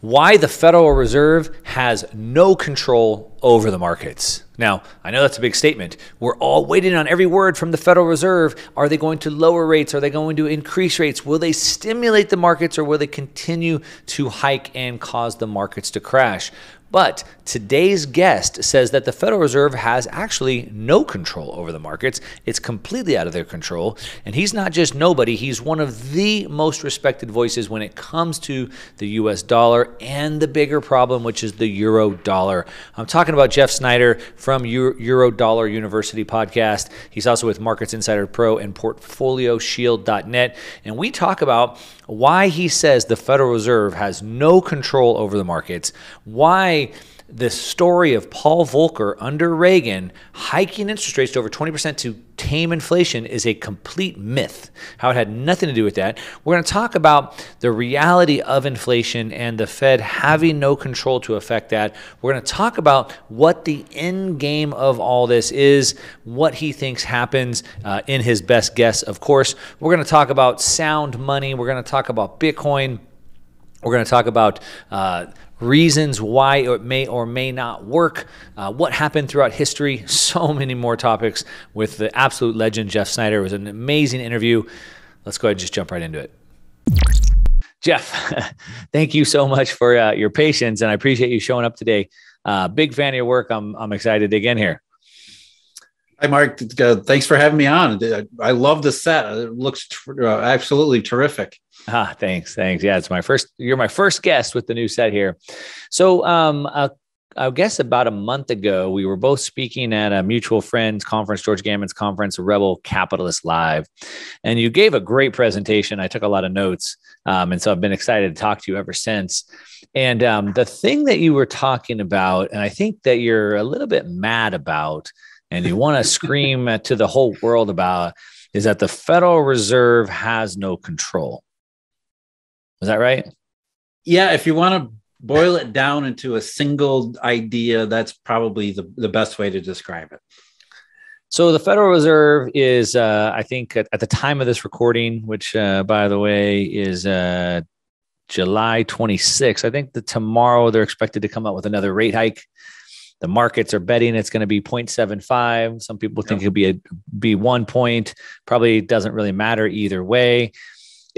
why the Federal Reserve has no control over the markets. Now, I know that's a big statement. We're all waiting on every word from the Federal Reserve. Are they going to lower rates? Are they going to increase rates? Will they stimulate the markets or will they continue to hike and cause the markets to crash? But today's guest says that the Federal Reserve has actually no control over the markets. It's completely out of their control. And he's not just nobody, he's one of the most respected voices when it comes to the US dollar and the bigger problem, which is the euro dollar. I'm talking about Jeff Snider from Eurodollar University podcast. He's also with Markets Insider Pro and PortfolioShield.net. And we talk about why he says the Federal Reserve has no control over the markets, why the story of Paul Volcker under Reagan hiking interest rates to over 20% to tame inflation is a complete myth. How it had nothing to do with that. We're going to talk about the reality of inflation and the Fed having no control to affect that. We're going to talk about what the end game of all this is, what he thinks happens uh, in his best guess, of course. We're going to talk about sound money. We're going to talk about Bitcoin. We're going to talk about uh, reasons why it may or may not work, uh, what happened throughout history, so many more topics with the absolute legend, Jeff Snider. It was an amazing interview. Let's go ahead and just jump right into it. Jeff, thank you so much for uh, your patience, and I appreciate you showing up today. Uh, big fan of your work. I'm, I'm excited to dig in here. Hi, Mark. Uh, thanks for having me on. I love the set. It looks uh, absolutely terrific. Ah, thanks, thanks. Yeah, it's my first. You're my first guest with the new set here. So, um, uh, I guess about a month ago, we were both speaking at a mutual friends conference, George Gammon's conference, Rebel Capitalist Live, and you gave a great presentation. I took a lot of notes, um, and so I've been excited to talk to you ever since. And um, the thing that you were talking about, and I think that you're a little bit mad about, and you want to scream to the whole world about, is that the Federal Reserve has no control. Is that right? Yeah, if you want to boil it down into a single idea, that's probably the, the best way to describe it. So the Federal Reserve is, uh, I think, at, at, the time of this recording, which, uh, by the way, is uh, July 26. I think that tomorrow they're expected to come out with another rate hike. The markets are betting it's going to be 0.75. Some people think yep. it'll be a be one point. Probably doesn't really matter either way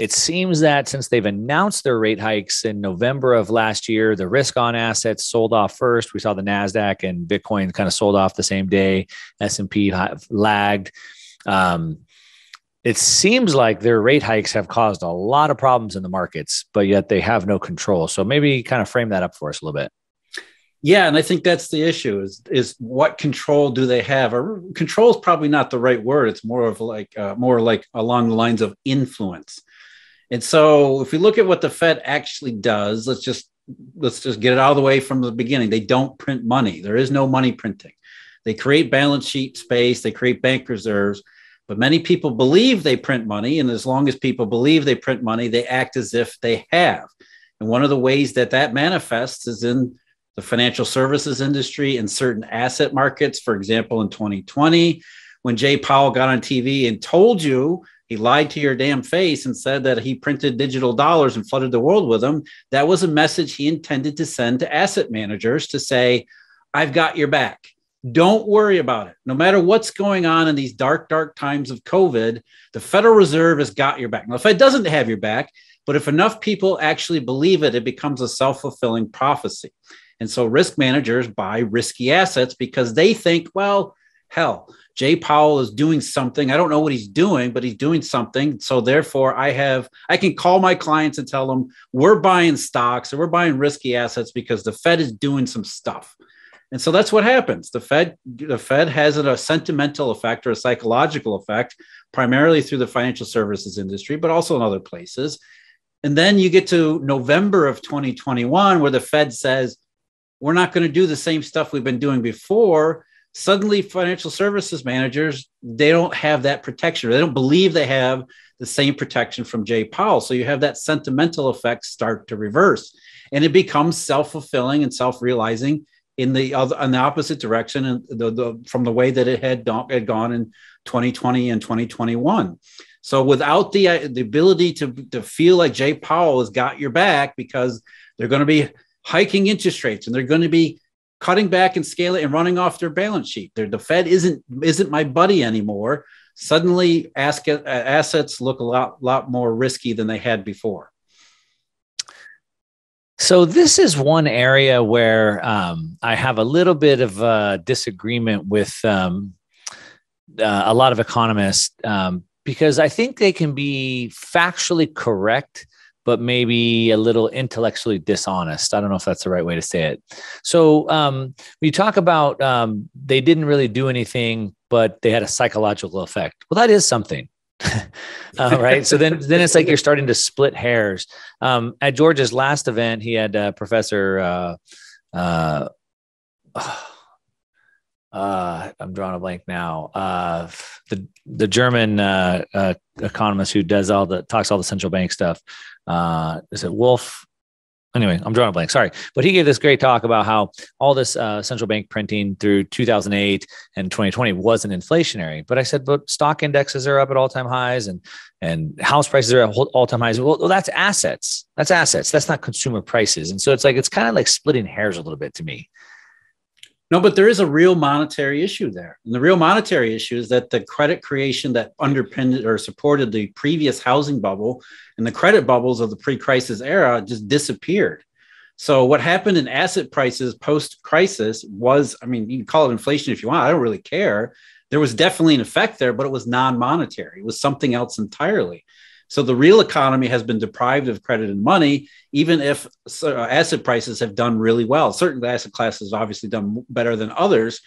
it seems that since they've announced their rate hikes in November of last year, the risk on assets sold off first. We saw the Nasdaq and Bitcoin kind of sold off the same day. S and P lagged. Um, it seems like their rate hikes have caused a lot of problems in the markets, but yet they have no control. So maybe kind of frame that up for us a little bit. Yeah, and I think that's the issue is is what control do they have? Or control is probably not the right word. It's more of like uh, more like along the lines of influence. And so if we look at what the Fed actually does, let's just let's just get it out of the way from the beginning. They don't print money. There is no money printing. They create balance sheet space, they create bank reserves, but many people believe they print money and as long as people believe they print money, they act as if they have. And one of the ways that that manifests is in the financial services industry and certain asset markets. For example, in 2020, when Jay Powell got on TV and told you he lied to your damn face and said that he printed digital dollars and flooded the world with them. That was a message he intended to send to asset managers to say, I've got your back. Don't worry about it. No matter what's going on in these dark, dark times of COVID, the Federal Reserve has got your back. Now, if it doesn't have your back, but if enough people actually believe it, it becomes a self fulfilling prophecy. And so risk managers buy risky assets because they think, well, hell, Jay Powell is doing something. I don't know what he's doing, but he's doing something. So therefore, I have I can call my clients and tell them we're buying stocks or we're buying risky assets because the Fed is doing some stuff. And so that's what happens. The Fed the Fed has a sentimental effect or a psychological effect, primarily through the financial services industry, but also in other places. And then you get to November of 2021, where the Fed says, we're not going to do the same stuff we've been doing before. Suddenly financial services managers they don't have that protection they don't believe they have the same protection from jay powell. So you have that sentimental effect start to reverse and it becomes self-fulfilling and self-realizing in the other in the opposite direction and the, the from the way that it had, had gone in 2020 and 2021 so without the the ability to to feel like jay powell has got your back because they're going to be hiking interest rates and they're going to be cutting back and scaling and running off their balance sheet. They're, the Fed isn't isn't my buddy anymore. Suddenly, ask, uh, assets look a lot lot more risky than they had before. So this is one area where um, I have a little bit of a disagreement with um, uh, a lot of economists um, because I think they can be factually correct, but maybe a little intellectually dishonest. I don't know if that's the right way to say it. So um, we talk about um, they didn't really do anything, but they had a psychological effect. Well, that is something. uh, right. So then, then it's like you're starting to split hairs. Um, at George's last event, he had uh, Professor. Uh, uh, uh, I'm drawing a blank now. Uh, the the German uh, uh, economist who does all the talks all the central bank stuff. Uh, is it Wolf? anyway, I'm drawing a blank. Sorry, but he gave this great talk about how all this uh, central bank printing through 2008 and 2020 wasn't inflationary. But I said, but stock indexes are up at all time highs, and and house prices are at all time highs. Well, well, that's assets. That's assets. That's not consumer prices. And so it's like it's kind of like splitting hairs a little bit to me. No, but there is a real monetary issue there. And the real monetary issue is that the credit creation that underpinned or supported the previous housing bubble and the credit bubbles of the pre crisis era just disappeared. So, what happened in asset prices post crisis was I mean, you can call it inflation if you want. I don't really care. There was definitely an effect there, but it was non monetary, it was something else entirely. So the real economy has been deprived of credit and money, even if uh, asset prices have done really well. Certain asset classes have obviously done better than others,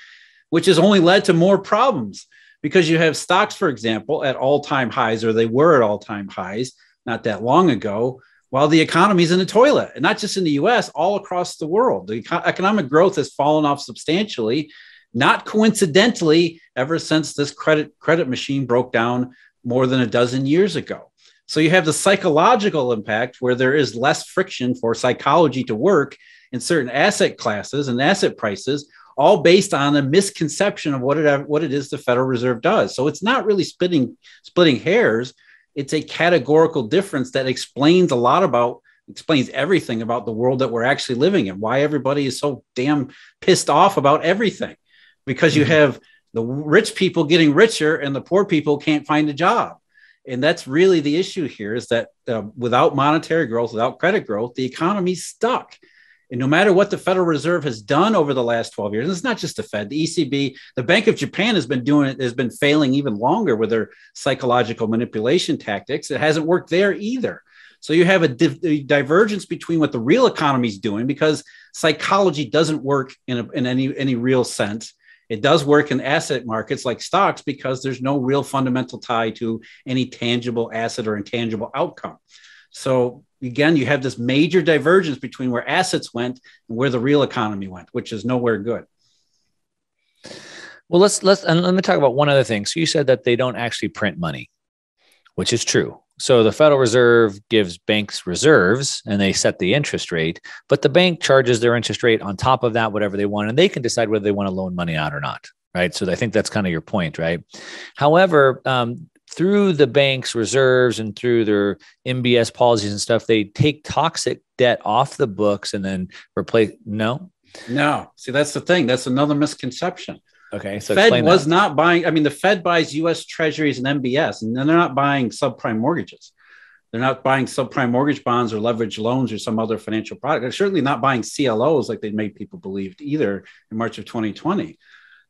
which has only led to more problems because you have stocks, for example, at all time highs, or they were at all time highs not that long ago, while the economy is in the toilet. And not just in the US, all across the world. The economic growth has fallen off substantially, not coincidentally, ever since this credit, credit machine broke down more than a dozen years ago. So you have the psychological impact where there is less friction for psychology to work in certain asset classes and asset prices, all based on a misconception of what it what it is the Federal Reserve does. So it's not really splitting splitting hairs. It's a categorical difference that explains a lot about explains everything about the world that we're actually living in. Why everybody is so damn pissed off about everything, because you mm-hmm. have the rich people getting richer and the poor people can't find a job and that's really the issue here is that uh, without monetary growth without credit growth the economy's stuck. And no matter what the federal reserve has done over the last 12 years and it's not just the fed the ecb the bank of japan has been doing it has been failing even longer with their psychological manipulation tactics. It hasn't worked there either. So you have a, a divergence between what the real economy is doing because psychology doesn't work in, a, in any, any real sense it does work in asset markets like stocks because there's no real fundamental tie to any tangible asset or intangible outcome. So again, you have this major divergence between where assets went and where the real economy went, which is nowhere good. Well, let's let's and let me talk about one other thing. So you said that they don't actually print money, which is true. So the Federal Reserve gives banks reserves and they set the interest rate, but the bank charges their interest rate on top of that, whatever they want, and they can decide whether they want to loan money out or not. Right. So I think that's kind of your point, right? However, um, through the bank's reserves and through their MBS policies and stuff, they take toxic debt off the books and then replace. No, no. See, that's the thing. That's another misconception. Okay. So Fed was that. not buying. I mean, the Fed buys U.S. Treasuries and MBS, and they're not buying subprime mortgages. They're not buying subprime mortgage bonds or leverage loans or some other financial product. They're certainly not buying CLOs like they made people believe either in March of 2020.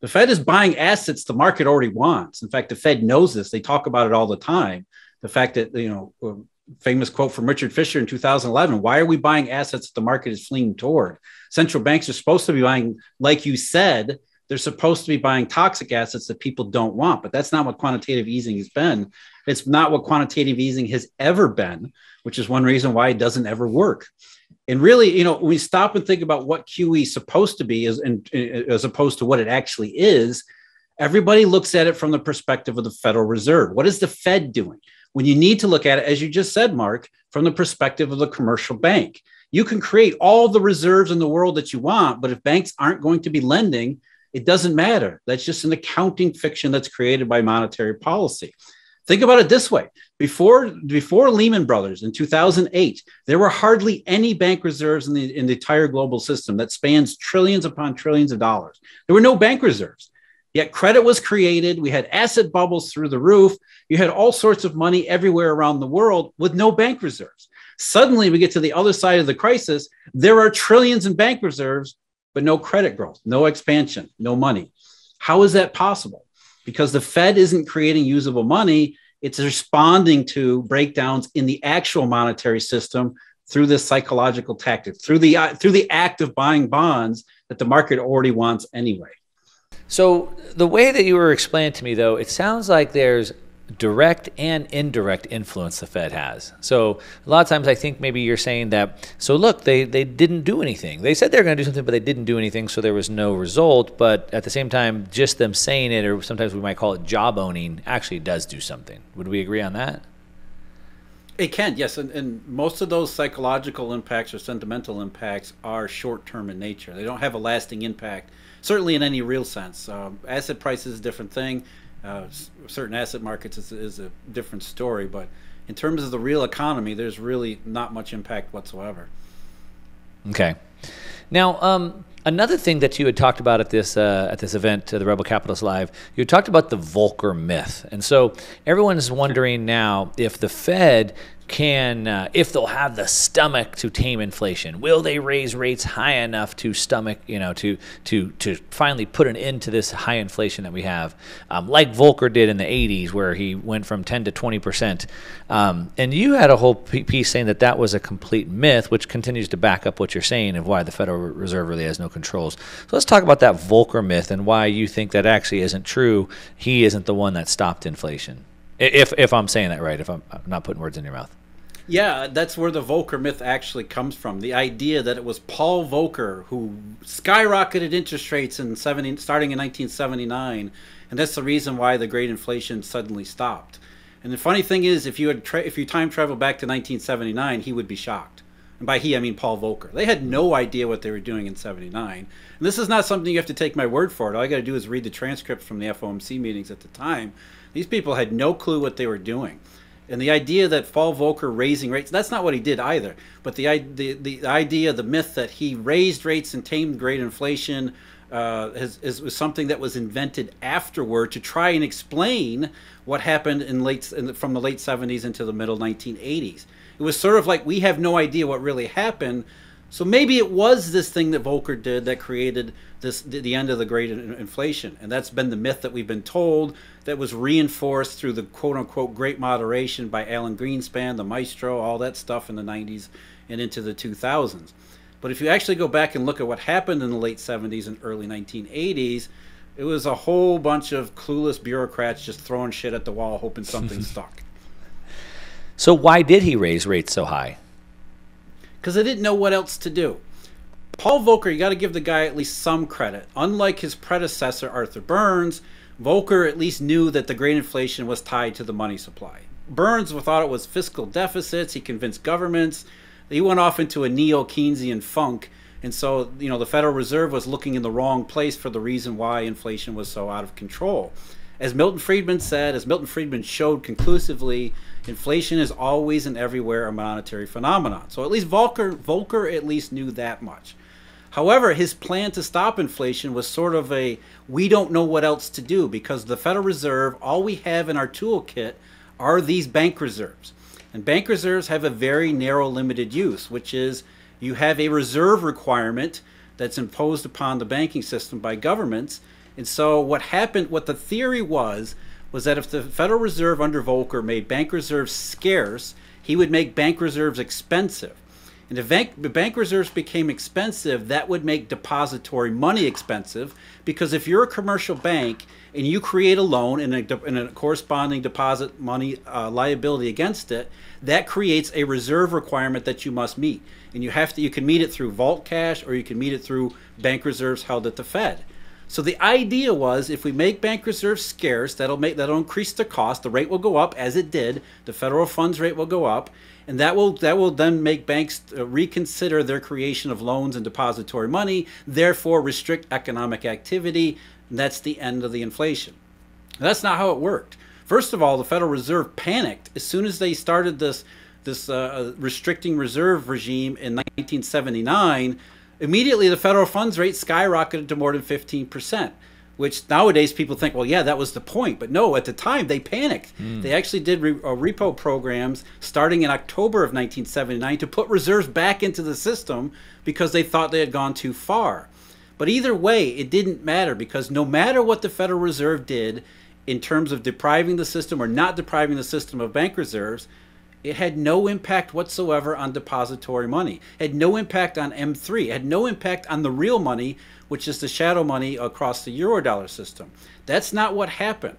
The Fed is buying assets the market already wants. In fact, the Fed knows this. They talk about it all the time. The fact that, you know, um, famous quote from Richard Fisher in 2011 why are we buying assets that the market is fleeing toward? Central banks are supposed to be buying, like you said, they're supposed to be buying toxic assets that people don't want, but that's not what quantitative easing has been. It's not what quantitative easing has ever been, which is one reason why it doesn't ever work. And really, you know, we stop and think about what QE is supposed to be as, uh, as opposed to what it actually is, everybody looks at it from the perspective of the Federal Reserve. What is the Fed doing? When you need to look at it, as you just said, Mark, from the perspective of the commercial bank. You can create all the reserves in the world that you want, but if banks aren't going to be lending, it doesn't matter. That's just an accounting fiction that's created by monetary policy. Think about it this way Before before Lehman Brothers in 2008, there were hardly any bank reserves in the in the entire global system that spans trillions upon trillions of dollars. There were no bank reserves. Yet credit was created. We had asset bubbles through the roof. You had all sorts of money everywhere around the world with no bank reserves. Suddenly, we get to the other side of the crisis. There are trillions in bank reserves, but no credit growth, no expansion, no money. How is that possible? Because the Fed isn't creating usable money, it's responding to breakdowns in the actual monetary system through this psychological tactic, through the, uh, through the act of buying bonds that the market already wants anyway. So the way that you were explaining to me, though, it sounds like there's direct and indirect influence the Fed has. So a lot of times I think maybe you're saying that, so look, they, they didn't do anything. They said they were going to do something, but they didn't do anything, so there was no result. But at the same time, just them saying it, or sometimes we might call it jawboning, actually does do something. Would we agree on that? It can, yes. And, and most of those psychological impacts or sentimental impacts are short term in nature. They don't have a lasting impact certainly in any real sense. Um, asset prices is a different thing. Uh, certain asset markets is, is a different story, but in terms of the real economy, there's really not much impact whatsoever. Okay. Now, um, another thing that you had talked about at this uh, at this event, uh, the Rebel Capitalist Live, you talked about the Volcker myth, and so everyone is wondering now if the Fed can, uh, if they'll have the stomach to tame inflation, will they raise rates high enough to stomach, you know, to to to finally put an end to this high inflation that we have, um, like Volcker did in the '80s, where he went from 10 to 20 percent. Um, and you had a whole piece saying that that was a complete myth, which continues to back up what you're saying of why the Federal Reserve really has no controls. So let's talk about that Volcker myth and why you think that actually isn't true. He isn't the one that stopped inflation. If if I'm saying that right, if I'm, I'm not putting words in your mouth. Yeah, that's where the Volcker myth actually comes from. The idea that it was Paul Volcker who skyrocketed interest rates in 70, starting in 1979, and that's the reason why the great inflation suddenly stopped. And the funny thing is, if you had if you time travel back to 1979, he would be shocked. And by he, I mean Paul Volcker. They had no idea what they were doing in 79. And this is not something you have to take my word for it. All I got to do is read the transcripts from the FOMC meetings at the time. These people had no clue what they were doing. And the idea that Paul Volcker raising rates, that's not what he did either. But the, the, the idea, the myth that he raised rates and tamed great inflation uh, is, was something that was invented afterward to try and explain what happened in late in the, from the late 70s into the middle 1980s. It was sort of like we have no idea what really happened. So maybe it was this thing that Volcker did that created this the end of the great inflation, and that's been the myth that we've been told that was reinforced through the quote unquote great moderation by Alan Greenspan, the maestro, all that stuff in the 90s and into the 2000s. But if you actually go back and look at what happened in the late 70s and early 1980s, it was a whole bunch of clueless bureaucrats just throwing shit at the wall, hoping something stuck. So, why did he raise rates so high? Because they didn't know what else to do. Paul Volcker, you got to give the guy at least some credit. Unlike his predecessor, Arthur Burns, Volcker at least knew that the great inflation was tied to the money supply. Burns thought it was fiscal deficits. He convinced governments. He went off into a neo Keynesian funk. And so, you know, the Federal Reserve was looking in the wrong place for the reason why inflation was so out of control. As Milton Friedman said, as Milton Friedman showed conclusively, inflation is always and everywhere a monetary phenomenon. So at least Volcker, Volcker at least knew that much. However, his plan to stop inflation was sort of a we don't know what else to do because the Federal Reserve, all we have in our toolkit are these bank reserves. And bank reserves have a very narrow limited use, which is you have a reserve requirement that's imposed upon the banking system by governments. And so what happened, what the theory was, was that if the Federal Reserve under Volcker made bank reserves scarce, he would make bank reserves expensive. And if bank, bank reserves became expensive, that would make depository money expensive because if you're a commercial bank and you create a loan and a, and a corresponding deposit money uh, liability against it, that creates a reserve requirement that you must meet. And you have to you can meet it through vault cash or you can meet it through bank reserves held at the Fed. So the idea was if we make bank reserves scarce, that'll make that'll increase the cost. The rate will go up as it did. The federal funds rate will go up and that will that will then make banks uh, reconsider their creation of loans and depository money, therefore restrict economic activity. that's the end of the inflation. That's not how it worked. First of all, the Federal Reserve panicked as soon as they started this this uh, uh restricting reserve regime in 1979. Immediately, the federal funds rate skyrocketed to more than 15 percent which nowadays people think, well, yeah, that was the point. But no, at the time they panicked. Mm. They actually did re- uh, repo programs starting in October of 1979 to put reserves back into the system because they thought they had gone too far. But either way, it didn't matter because no matter what the Federal Reserve did in terms of depriving the system or not depriving the system of bank reserves, it had no impact whatsoever on depository money. It had no impact on M3. It had no impact on the real money, which is the shadow money across the Eurodollar system. That's not what happened.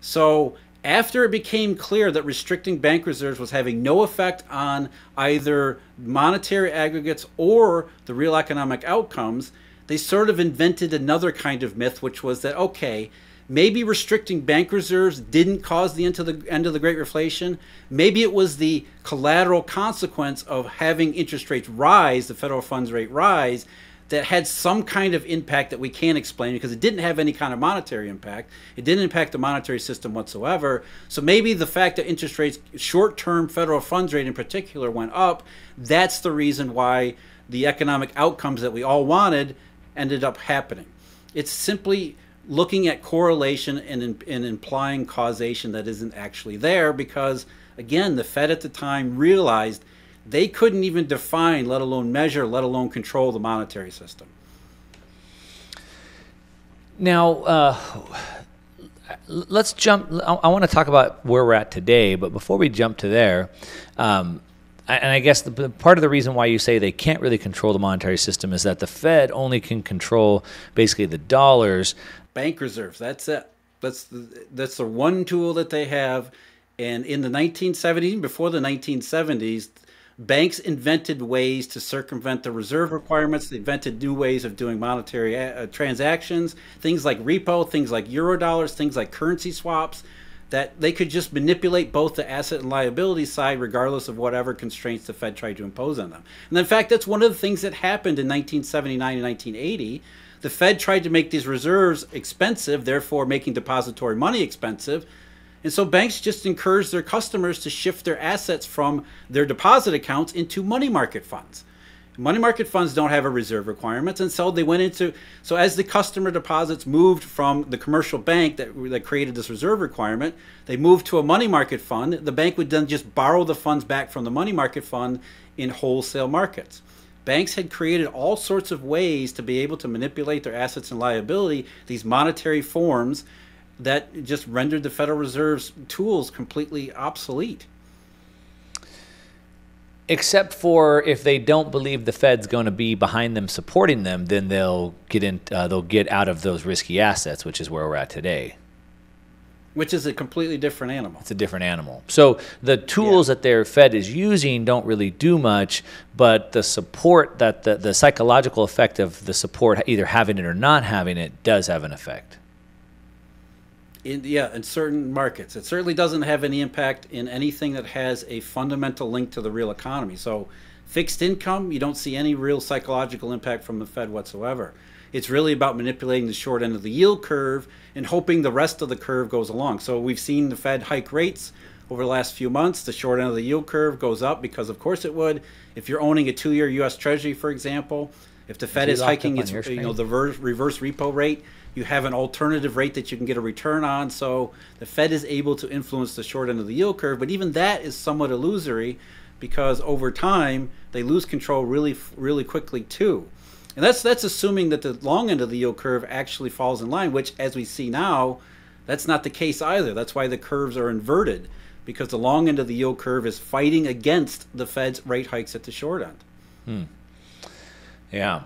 So after it became clear that restricting bank reserves was having no effect on either monetary aggregates or the real economic outcomes, they sort of invented another kind of myth, which was that, okay, Maybe restricting bank reserves didn't cause the end, the end of the Great Reflation. Maybe it was the collateral consequence of having interest rates rise, the federal funds rate rise, that had some kind of impact that we can't explain because it didn't have any kind of monetary impact. It didn't impact the monetary system whatsoever. So maybe the fact that interest rates, short term federal funds rate in particular, went up, that's the reason why the economic outcomes that we all wanted ended up happening. It's simply looking at correlation and, and implying causation that isn't actually there because, again, the Fed at the time realized they couldn't even define, let alone measure, let alone control the monetary system. Now, uh, let's jump. I, I want to talk about where we're at today, but before we jump to there, um, and I guess the, part of the reason why you say they can't really control the monetary system is that the Fed only can control basically the dollars bank reserves. That's it. That's the, that's the one tool that they have. And in the 1970s, before the 1970s, banks invented ways to circumvent the reserve requirements. They invented new ways of doing monetary uh, transactions, things like repo, things like eurodollars, things like currency swaps, that they could just manipulate both the asset and liability side regardless of whatever constraints the Fed tried to impose on them. And in fact, that's one of the things that happened in 1979 and 1980 the Fed tried to make these reserves expensive, therefore making depository money expensive. And so banks just encouraged their customers to shift their assets from their deposit accounts into money market funds. Money market funds don't have a reserve requirement, and so they went into so as the customer deposits moved from the commercial bank that that created this reserve requirement, they moved to a money market fund. The bank would then just borrow the funds back from the money market fund in wholesale markets banks had created all sorts of ways to be able to manipulate their assets and liability, these monetary forms that just rendered the Federal Reserve's tools completely obsolete. Except for if they don't believe the Fed's going to be behind them supporting them, then they'll get in. Uh, they'll get out of those risky assets, which is where we're at today which is a completely different animal. It's a different animal. So the tools yeah. that their Fed is using don't really do much, but the support that the, the psychological effect of the support, either having it or not having it, does have an effect. In, yeah, in certain markets. It certainly doesn't have any impact in anything that has a fundamental link to the real economy. So, fixed income, you don't see any real psychological impact from the Fed whatsoever. It's really about manipulating the short end of the yield curve and hoping the rest of the curve goes along. So we've seen the Fed hike rates over the last few months. The short end of the yield curve goes up because, of course, it would. If you're owning a two-year U.S. Treasury, for example, if the Fed is hiking its you know the reverse repo rate, you have an alternative rate that you can get a return on. So the Fed is able to influence the short end of the yield curve, but even that is somewhat illusory because over time they lose control really really quickly too. And that's that's assuming that the long end of the yield curve actually falls in line, which as we see now, that's not the case either. That's why the curves are inverted because the long end of the yield curve is fighting against the Fed's rate hikes at the short end. Hmm. Yeah.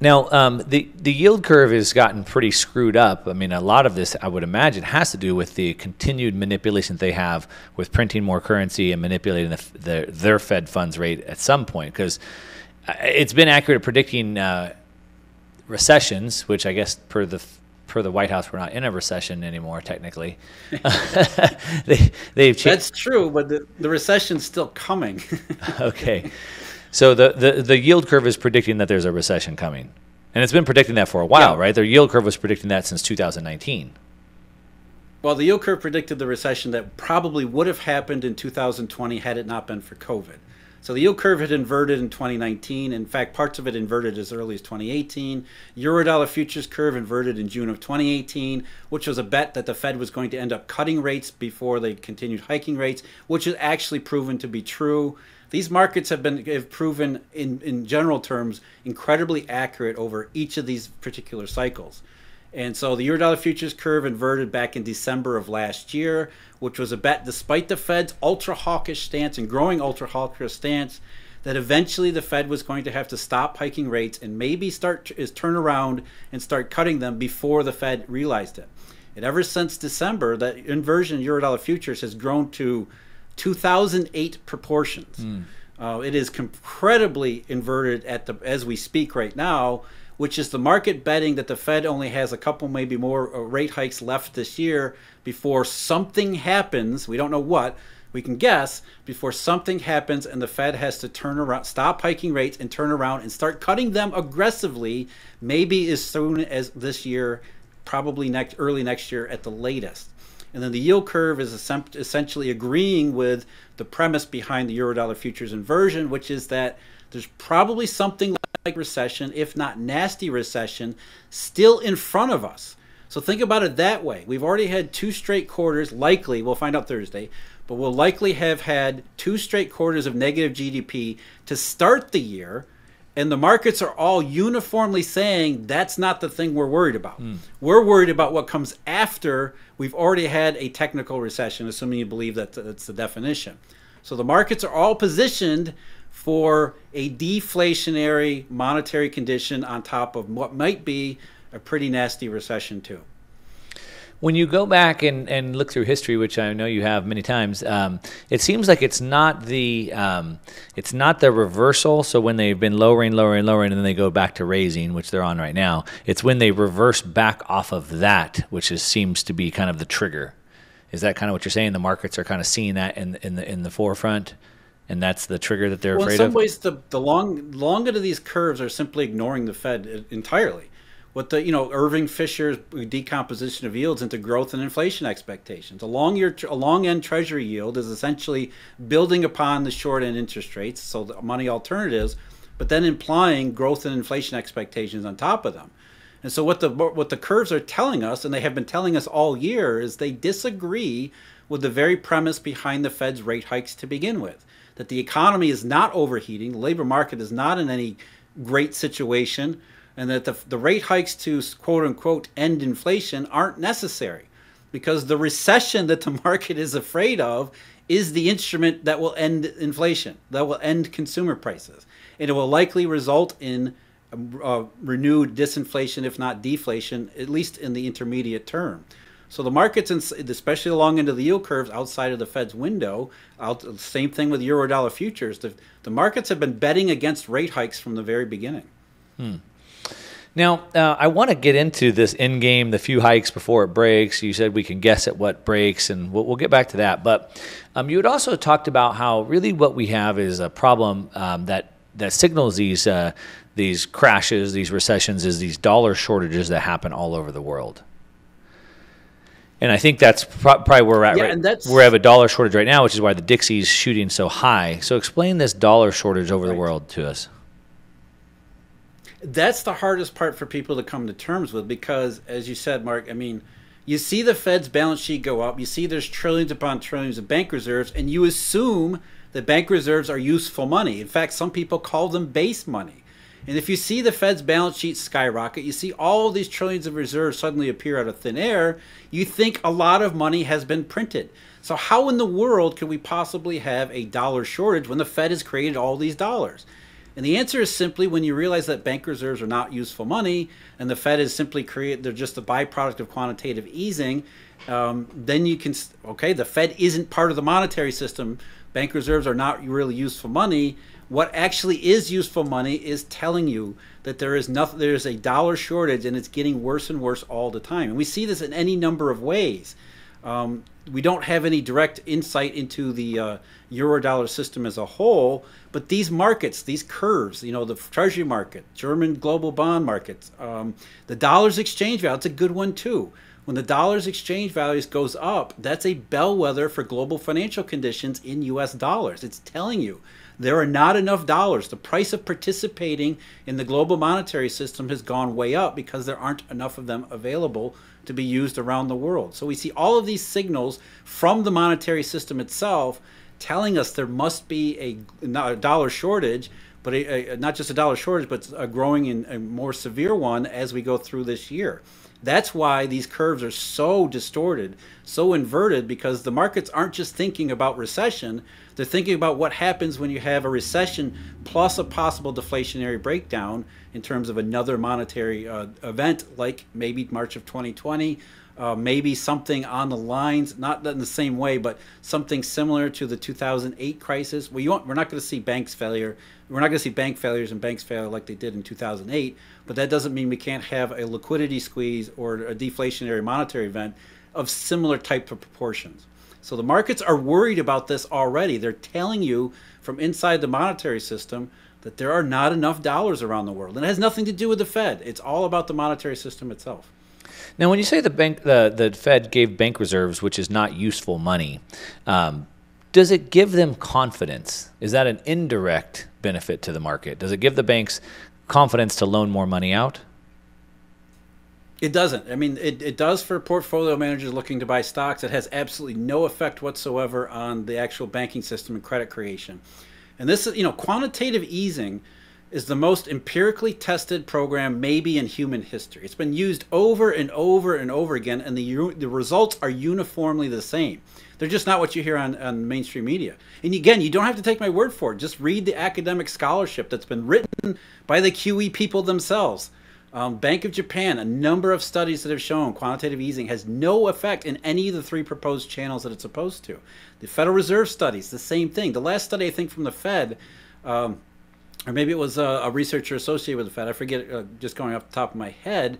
Now, um, the the yield curve has gotten pretty screwed up. I mean, a lot of this, I would imagine, has to do with the continued manipulation they have with printing more currency and manipulating the, the, their Fed funds rate at some point. Because it's been accurate at predicting uh, recessions, which I guess per the per the White House, we're not in a recession anymore. Technically, they they've changed. That's true, but the, the recession's still coming. okay, so the, the the yield curve is predicting that there's a recession coming, and it's been predicting that for a while, yeah. right? Their yield curve was predicting that since 2019. Well, the yield curve predicted the recession that probably would have happened in 2020 had it not been for COVID. So the yield curve had inverted in 2019. In fact, parts of it inverted as early as 2018. Eurodollar futures curve inverted in June of 2018, which was a bet that the Fed was going to end up cutting rates before they continued hiking rates, which has actually proven to be true. These markets have been have proven in, in general terms incredibly accurate over each of these particular cycles. And so the Eurodollar futures curve inverted back in December of last year, which was a bet despite the Fed's ultra hawkish stance and growing ultra hawkish stance that eventually the Fed was going to have to stop hiking rates and maybe start is turn around and start cutting them before the Fed realized it. And ever since December, that inversion Eurodollar futures has grown to 2008 proportions. Mm. Uh, it is incredibly inverted at the as we speak right now which is the market betting that the Fed only has a couple, maybe more uh, rate hikes left this year before something happens. We don't know what. We can guess before something happens and the Fed has to turn around, stop hiking rates and turn around and start cutting them aggressively, maybe as soon as this year, probably next early next year at the latest. And then the yield curve is essentially agreeing with the premise behind the Eurodollar futures inversion, which is that there's probably something like recession, if not nasty recession, still in front of us. So think about it that way. We've already had two straight quarters, likely, we'll find out Thursday, but we'll likely have had two straight quarters of negative GDP to start the year. And the markets are all uniformly saying that's not the thing we're worried about. Mm. We're worried about what comes after we've already had a technical recession, assuming you believe that that's the definition. So the markets are all positioned for a deflationary monetary condition on top of what might be a pretty nasty recession, too. When you go back and, and look through history, which I know you have many times, um, it seems like it's not the um, it's not the reversal. So when they've been lowering, lowering, lowering, and then they go back to raising, which they're on right now, it's when they reverse back off of that, which is, seems to be kind of the trigger. Is that kind of what you're saying? The markets are kind of seeing that in in the in the forefront and that's the trigger that they're well, afraid of. In some of? ways, the the long long of these curves are simply ignoring the Fed entirely. What the you know Irving Fisher's decomposition of yields into growth and inflation expectations. A long year, a long end Treasury yield is essentially building upon the short end interest rates, so the money alternatives, but then implying growth and inflation expectations on top of them. And so what the what the curves are telling us, and they have been telling us all year, is they disagree with the very premise behind the Fed's rate hikes to begin with that the economy is not overheating, the labor market is not in any great situation, and that the, the rate hikes to quote unquote end inflation aren't necessary because the recession that the market is afraid of is the instrument that will end inflation, that will end consumer prices. And it will likely result in uh, renewed disinflation, if not deflation, at least in the intermediate term. So the markets, especially along into the yield curves outside of the Fed's window, out, same thing with Eurodollar futures. The, the markets have been betting against rate hikes from the very beginning. Hmm. Now, uh, I want to get into this end game, the few hikes before it breaks. You said we can guess at what breaks, and we'll, we'll get back to that. But um, you had also talked about how really what we have is a problem um, that that signals these uh, these crashes, these recessions, is these dollar shortages that happen all over the world. And I think that's pro- probably where we're at. Yeah, right. and that's we have a dollar shortage right now, which is why the DXY's shooting so high. So explain this dollar shortage over right. the world to us. That's the hardest part for people to come to terms with because, as you said, Mark, I mean, you see the Fed's balance sheet go up, you see there's trillions upon trillions of bank reserves, and you assume that bank reserves are useful money. In fact, some people call them base money. And if you see the Fed's balance sheet skyrocket, you see all these trillions of reserves suddenly appear out of thin air, you think a lot of money has been printed. So, how in the world could we possibly have a dollar shortage when the Fed has created all these dollars? And the answer is simply when you realize that bank reserves are not useful money and the Fed is simply create they're just a byproduct of quantitative easing, um, then you can okay, the Fed isn't part of the monetary system. Bank reserves are not really useful money. What actually is useful money is telling you that there is nothing there's a dollar shortage and it's getting worse and worse all the time. And we see this in any number of ways. Um, we don't have any direct insight into the uh, euro dollar system as a whole but these markets these curves you know the treasury market german global bond markets um, the dollar's exchange value it's a good one too When the dollar's exchange values goes up, that's a bellwether for global financial conditions in US dollars. It's telling you there are not enough dollars. The price of participating in the global monetary system has gone way up because there aren't enough of them available to be used around the world. So we see all of these signals from the monetary system itself telling us there must be a, a dollar shortage, but a, a, not just a dollar shortage, but a growing and a more severe one as we go through this year. That's why these curves are so distorted, so inverted, because the markets aren't just thinking about recession, they're thinking about what happens when you have a recession plus a possible deflationary breakdown in terms of another monetary uh, event, like maybe March of 2020 uh, maybe something on the lines, not in the same way, but something similar to the 2008 crisis. We we're not going to see banks failure. We're not going to see bank failures and banks fail like they did in 2008. But that doesn't mean we can't have a liquidity squeeze or a deflationary monetary event of similar type of proportions. So the markets are worried about this already. They're telling you from inside the monetary system that there are not enough dollars around the world. And it has nothing to do with the Fed. It's all about the monetary system itself. Now, when you say the bank, the the Fed gave bank reserves, which is not useful money, um, does it give them confidence? Is that an indirect benefit to the market? Does it give the banks confidence to loan more money out? It doesn't. I mean, it, it does for portfolio managers looking to buy stocks. It has absolutely no effect whatsoever on the actual banking system and credit creation. And this is, you know, quantitative easing is the most empirically tested program maybe in human history. It's been used over and over and over again, and the, the results are uniformly the same. They're just not what you hear on, on mainstream media. And again, you don't have to take my word for it. Just read the academic scholarship that's been written by the QE people themselves. Um, Bank of Japan, a number of studies that have shown quantitative easing has no effect in any of the three proposed channels that it's supposed to. The Federal Reserve studies, the same thing. The last study, I think, from the Fed, um, or maybe it was a, a researcher associated with the Fed. I forget, uh, just going off the top of my head.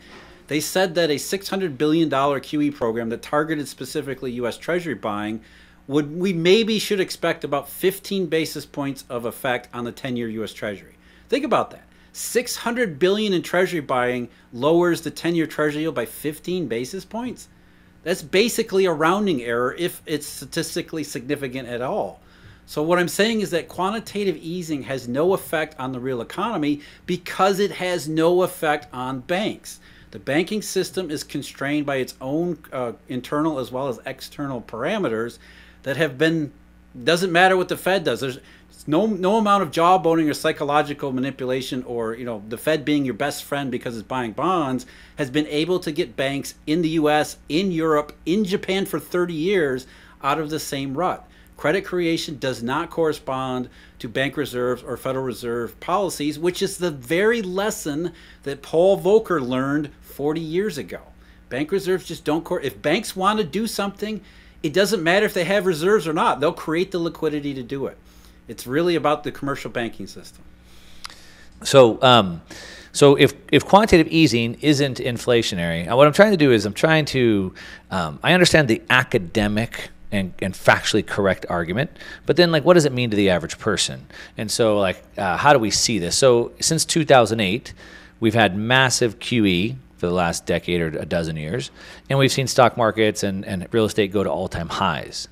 They said that a $600 billion QE program that targeted specifically U.S. Treasury buying would we maybe should expect about 15 basis points of effect on the 10-year U.S. Treasury. Think about that. 600 billion in Treasury buying lowers the 10-year Treasury yield by 15 basis points. That's basically a rounding error if it's statistically significant at all. So what I'm saying is that quantitative easing has no effect on the real economy because it has no effect on banks. The banking system is constrained by its own uh, internal as well as external parameters that have been doesn't matter what the Fed does. There's no no amount of jawboning or psychological manipulation or you know the Fed being your best friend because it's buying bonds has been able to get banks in the US, in Europe, in Japan for 30 years out of the same rut. Credit creation does not correspond to bank reserves or Federal Reserve policies, which is the very lesson that Paul Volcker learned 40 years ago. Bank reserves just don't. Cor- if banks want to do something, it doesn't matter if they have reserves or not. They'll create the liquidity to do it. It's really about the commercial banking system. So, um, so if, if quantitative easing isn't inflationary, what I'm trying to do is I'm trying to, um, I understand the academic and, and factually correct argument but then like what does it mean to the average person? And so like uh, how do we see this? So since 2008 we've had massive qe for the last decade or a dozen years and we've seen stock markets and, and real estate go to all-time highs.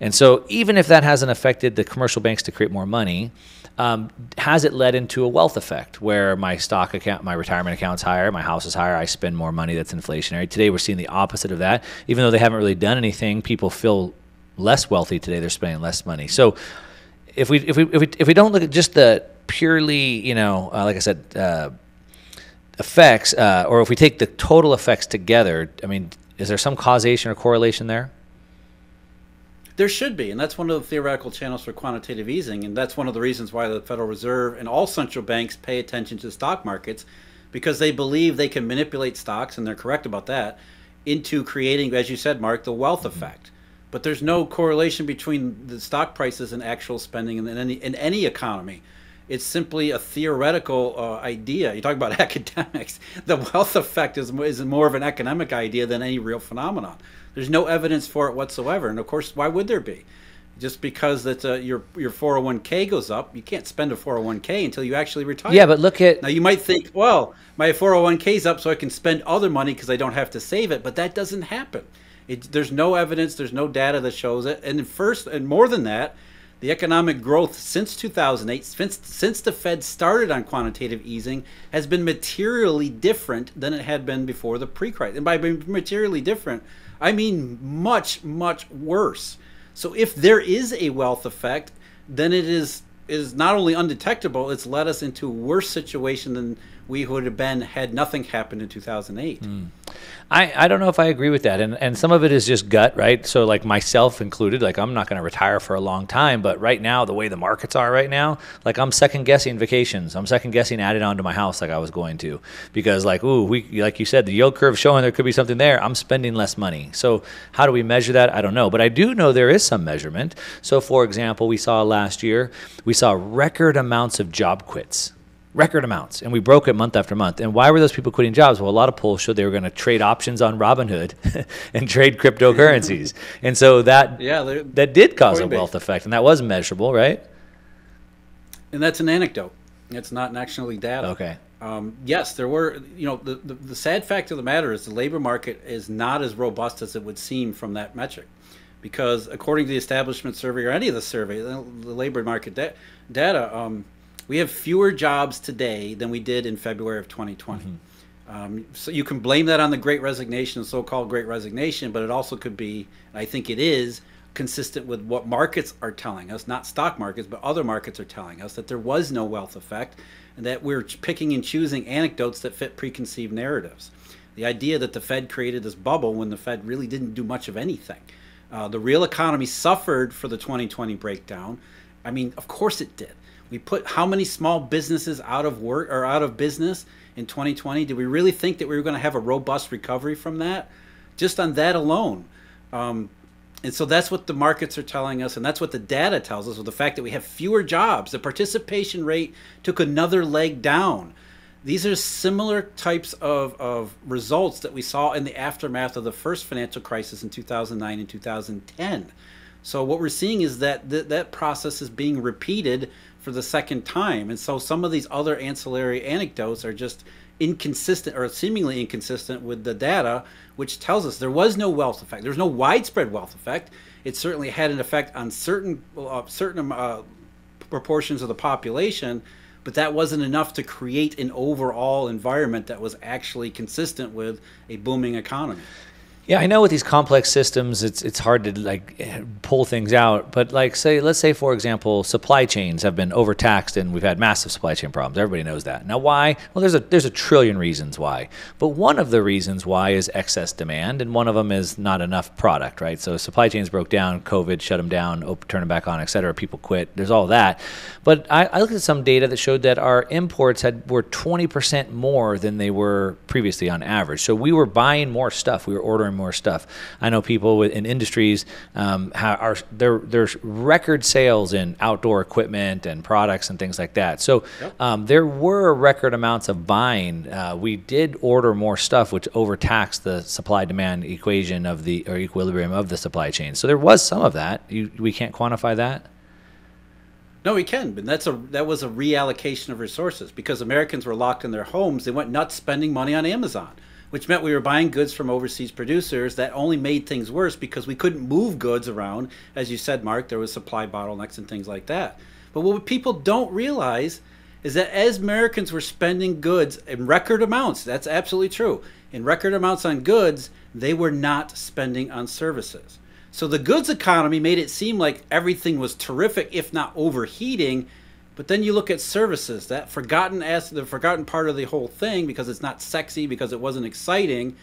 And so even if that hasn't affected the commercial banks to create more money um, has it led into a wealth effect where my stock account, my retirement account's higher, my house is higher, I spend more money that's inflationary? Today we're seeing the opposite of that. Even though they haven't really done anything, people feel less wealthy today. They're spending less money. So if we if we if we, if we don't look at just the purely, you know, uh, like I said, uh, effects, uh, or if we take the total effects together, I mean, is there some causation or correlation there? There should be, and that's one of the theoretical channels for quantitative easing, and that's one of the reasons why the Federal Reserve and all central banks pay attention to stock markets because they believe they can manipulate stocks, and they're correct about that, into creating, as you said, Mark, the wealth effect. But there's no correlation between the stock prices and actual spending in any in any economy. It's simply a theoretical uh, idea. You talk about academics. The wealth effect is, is more of an economic idea than any real phenomenon. There's no evidence for it whatsoever. And of course, why would there be? just because that uh, your your 401k goes up, you can't spend a 401k until you actually retire. Yeah, but look at now you might think, well, my 401k is up, so I can spend other money because I don't have to save it. But that doesn't happen. It, there's no evidence, there's no data that shows it. And first, and more than that, the economic growth since 2008, since, since the Fed started on quantitative easing, has been materially different than it had been before the pre-crisis. And by materially different, I mean much, much worse. So if there is a wealth effect, then it is is not only undetectable, it's led us into a worse situation than we would have been had nothing happened in 2008. Mm. I, I don't know if I agree with that. And, and some of it is just gut, right? So, like myself included, like I'm not going to retire for a long time. But right now, the way the markets are right now, like I'm second guessing vacations. I'm second guessing adding on to my house like I was going to. Because, like, ooh, we, like you said, the yield curve showing there could be something there. I'm spending less money. So, how do we measure that? I don't know. But I do know there is some measurement. So, for example, we saw last year, we saw record amounts of job quits record amounts, and we broke it month after month. And why were those people quitting jobs? Well, a lot of polls showed they were going to trade options on Robinhood and trade cryptocurrencies, and so that yeah, that did cause a wealth effect, and that was measurable, right? And that's an anecdote. It's not nationally data. Okay. Um, yes, there were. You know, the, the the sad fact of the matter is the labor market is not as robust as it would seem from that metric because according to the establishment survey or any of the survey, the, the labor market da- data, um, we have fewer jobs today than we did in February of 2020. Mm-hmm. Um, so you can blame that on the Great Resignation, the so-called Great Resignation, but it also could be, and I think it is, consistent with what markets are telling us, not stock markets, but other markets are telling us that there was no wealth effect, and that we're picking and choosing anecdotes that fit preconceived narratives. The idea that the Fed created this bubble when the Fed really didn't do much of anything. Uh, the real economy suffered for the 2020 breakdown. I mean, of course it did. We put how many small businesses out of work or out of business in 2020? Did we really think that we were going to have a robust recovery from that? Just on that alone. Um, and so that's what the markets are telling us, and that's what the data tells us with the fact that we have fewer jobs. The participation rate took another leg down. These are similar types of, of results that we saw in the aftermath of the first financial crisis in 2009 and 2010. So what we're seeing is that th- that process is being repeated for the second time. And so some of these other ancillary anecdotes are just inconsistent or seemingly inconsistent with the data, which tells us there was no wealth effect. There's no widespread wealth effect. It certainly had an effect on certain uh, certain uh, proportions of the population, but that wasn't enough to create an overall environment that was actually consistent with a booming economy. Yeah, I know with these complex systems, it's it's hard to like pull things out. But like, say, let's say for example, supply chains have been overtaxed, and we've had massive supply chain problems. Everybody knows that. Now, why? Well, there's a there's a trillion reasons why. But one of the reasons why is excess demand, and one of them is not enough product, right? So supply chains broke down, COVID shut them down, open, turn them back on, et cetera. People quit. There's all that. But I, I looked at some data that showed that our imports had were 20% more than they were previously on average. So we were buying more stuff. We were ordering more stuff. I know people in industries um, are there. There's record sales in outdoor equipment and products and things like that. So yep. um, there were record amounts of buying. Uh, we did order more stuff, which overtaxed the supply demand equation of the or equilibrium of the supply chain. So there was some of that. You, we can't quantify that. No, we can, but that's a that was a reallocation of resources because Americans were locked in their homes. They went nuts spending money on Amazon which meant we were buying goods from overseas producers that only made things worse because we couldn't move goods around. As you said, Mark, there was supply bottlenecks and things like that. But what people don't realize is that as Americans were spending goods in record amounts, that's absolutely true, in record amounts on goods, they were not spending on services. So the goods economy made it seem like everything was terrific, if not overheating, but then you look at services, that forgotten as the forgotten part of the whole thing because it's not sexy, because it wasn't exciting.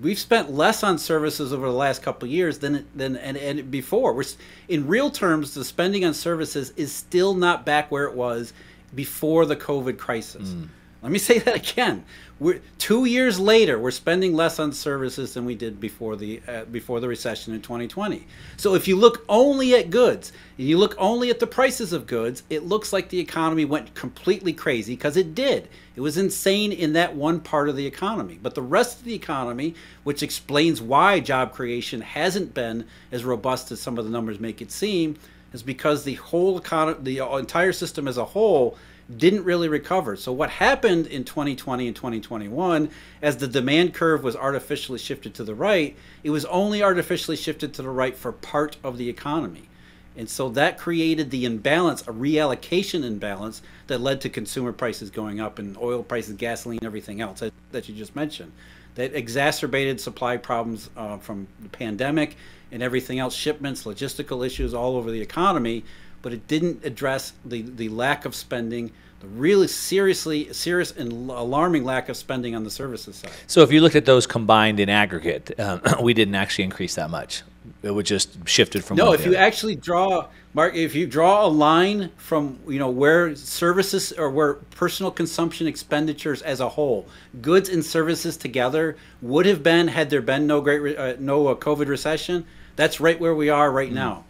We've spent less on services over the last couple of years than than and, and before. We're in real terms, the spending on services is still not back where it was before the COVID crisis. Mm. Let me say that again. We're two years later. We're spending less on services than we did before the uh, before the recession in 2020. So if you look only at goods, and you look only at the prices of goods, it looks like the economy went completely crazy because it did. It was insane in that one part of the economy. But the rest of the economy, which explains why job creation hasn't been as robust as some of the numbers make it seem, is because the whole economy, the entire system as a whole didn't really recover. So what happened in 2020 and 2021 as the demand curve was artificially shifted to the right, it was only artificially shifted to the right for part of the economy. And so that created the imbalance, a reallocation imbalance that led to consumer prices going up and oil prices, gasoline, everything else that, that you just mentioned. That exacerbated supply problems uh, from the pandemic and everything else, shipments, logistical issues all over the economy but it didn't address the, the lack of spending, the really seriously serious and alarming lack of spending on the services side. So if you looked at those combined in aggregate, um, we didn't actually increase that much. It would just shifted from. No, if you actually draw, Mark, if you draw a line from you know where services or where personal consumption expenditures as a whole, goods and services together would have been had there been no great uh, no uh, COVID recession. That's right where we are right mm. now.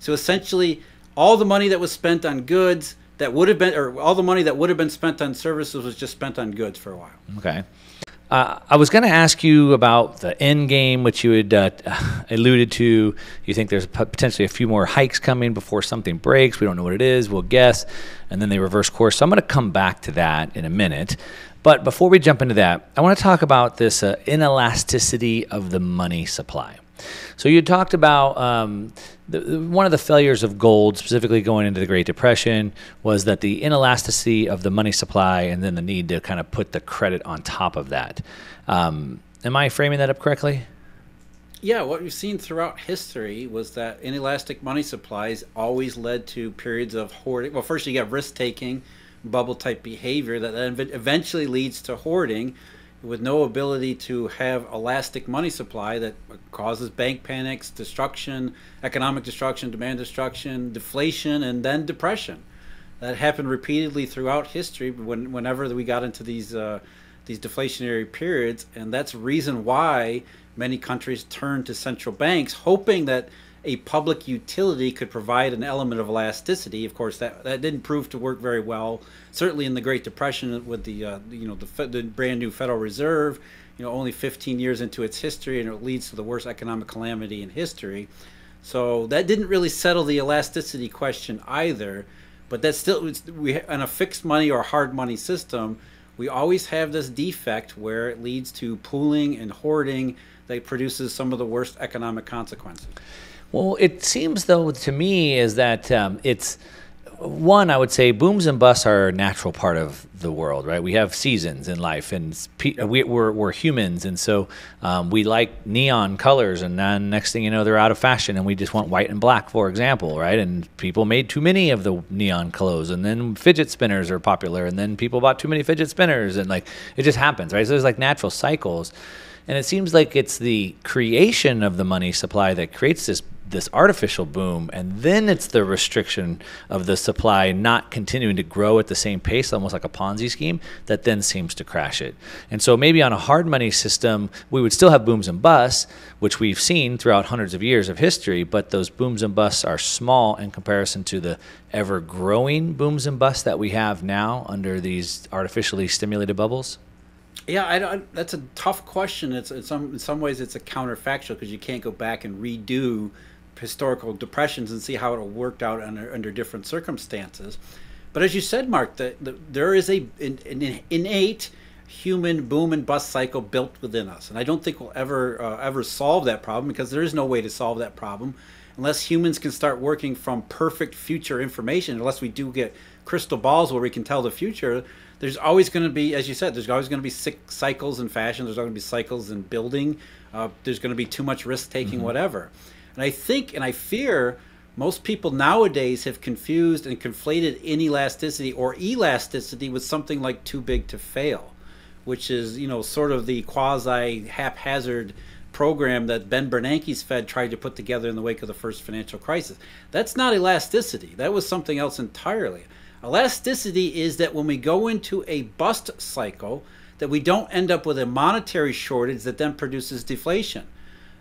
So essentially, all the money that was spent on goods that would have been, or all the money that would have been spent on services was just spent on goods for a while. Okay. Uh, I was going to ask you about the end game, which you had uh, alluded to. You think there's potentially a few more hikes coming before something breaks. We don't know what it is. We'll guess, and then they reverse course. So I'm going to come back to that in a minute. But before we jump into that, I want to talk about this uh, inelasticity of the money supply. So you talked about um, the, one of the failures of gold, specifically going into the Great Depression, was that the inelasticity of the money supply and then the need to kind of put the credit on top of that. Um, am I framing that up correctly? Yeah, what we've seen throughout history was that inelastic money supplies always led to periods of hoarding. Well, first you get risk taking, bubble type behavior that then eventually leads to hoarding with no ability to have elastic money supply that causes bank panics, destruction, economic destruction, demand destruction, deflation, and then depression. That happened repeatedly throughout history. When, whenever we got into these uh, these deflationary periods, and that's reason why many countries turned to central banks, hoping that a public utility could provide an element of elasticity. Of course, that, that didn't prove to work very well. Certainly in the Great Depression, with the uh, you know the, the brand new Federal Reserve, you know only 15 years into its history, and it leads to the worst economic calamity in history. So that didn't really settle the elasticity question either. But that's still we on a fixed money or hard money system. We always have this defect where it leads to pooling and hoarding that produces some of the worst economic consequences. Well, it seems though to me is that um, it's one. I would say booms and busts are a natural part of the world, right? We have seasons in life, and we, are we're, we're humans, and so um, we like neon colors, and then next thing you know, they're out of fashion, and we just want white and black, for example, right? And people made too many of the neon clothes, and then fidget spinners are popular, and then people bought too many fidget spinners, and like it just happens, right? So there's like natural cycles. And it seems like it's the creation of the money supply that creates this this artificial boom and then it's the restriction of the supply not continuing to grow at the same pace almost like a ponzi scheme that then seems to crash it. And so maybe on a hard money system we would still have booms and busts which we've seen throughout hundreds of years of history but those booms and busts are small in comparison to the ever growing booms and busts that we have now under these artificially stimulated bubbles yeah, I, that's a tough question. It's in some in some ways it's a counterfactual because you can't go back and redo historical depressions and see how it worked out under, under different circumstances. But as you said, Mark, the, the, there is a an, an, innate human boom and bust cycle built within us, and I don't think we'll ever uh, ever solve that problem because there is no way to solve that problem unless humans can start working from perfect future information. Unless we do get crystal balls where we can tell the future, there's always going to be, as you said, there's always going to be cycles in fashion. There's going to be cycles in building. Uh, there's going to be too much risk taking, mm-hmm. whatever. And I think and I fear most people nowadays have confused and conflated inelasticity or elasticity with something like too big to fail, which is, you know, sort of the quasi haphazard program that Ben Bernanke's Fed tried to put together in the wake of the first financial crisis. That's not elasticity. That was something else entirely. Elasticity is that when we go into a bust cycle, that we don't end up with a monetary shortage that then produces deflation.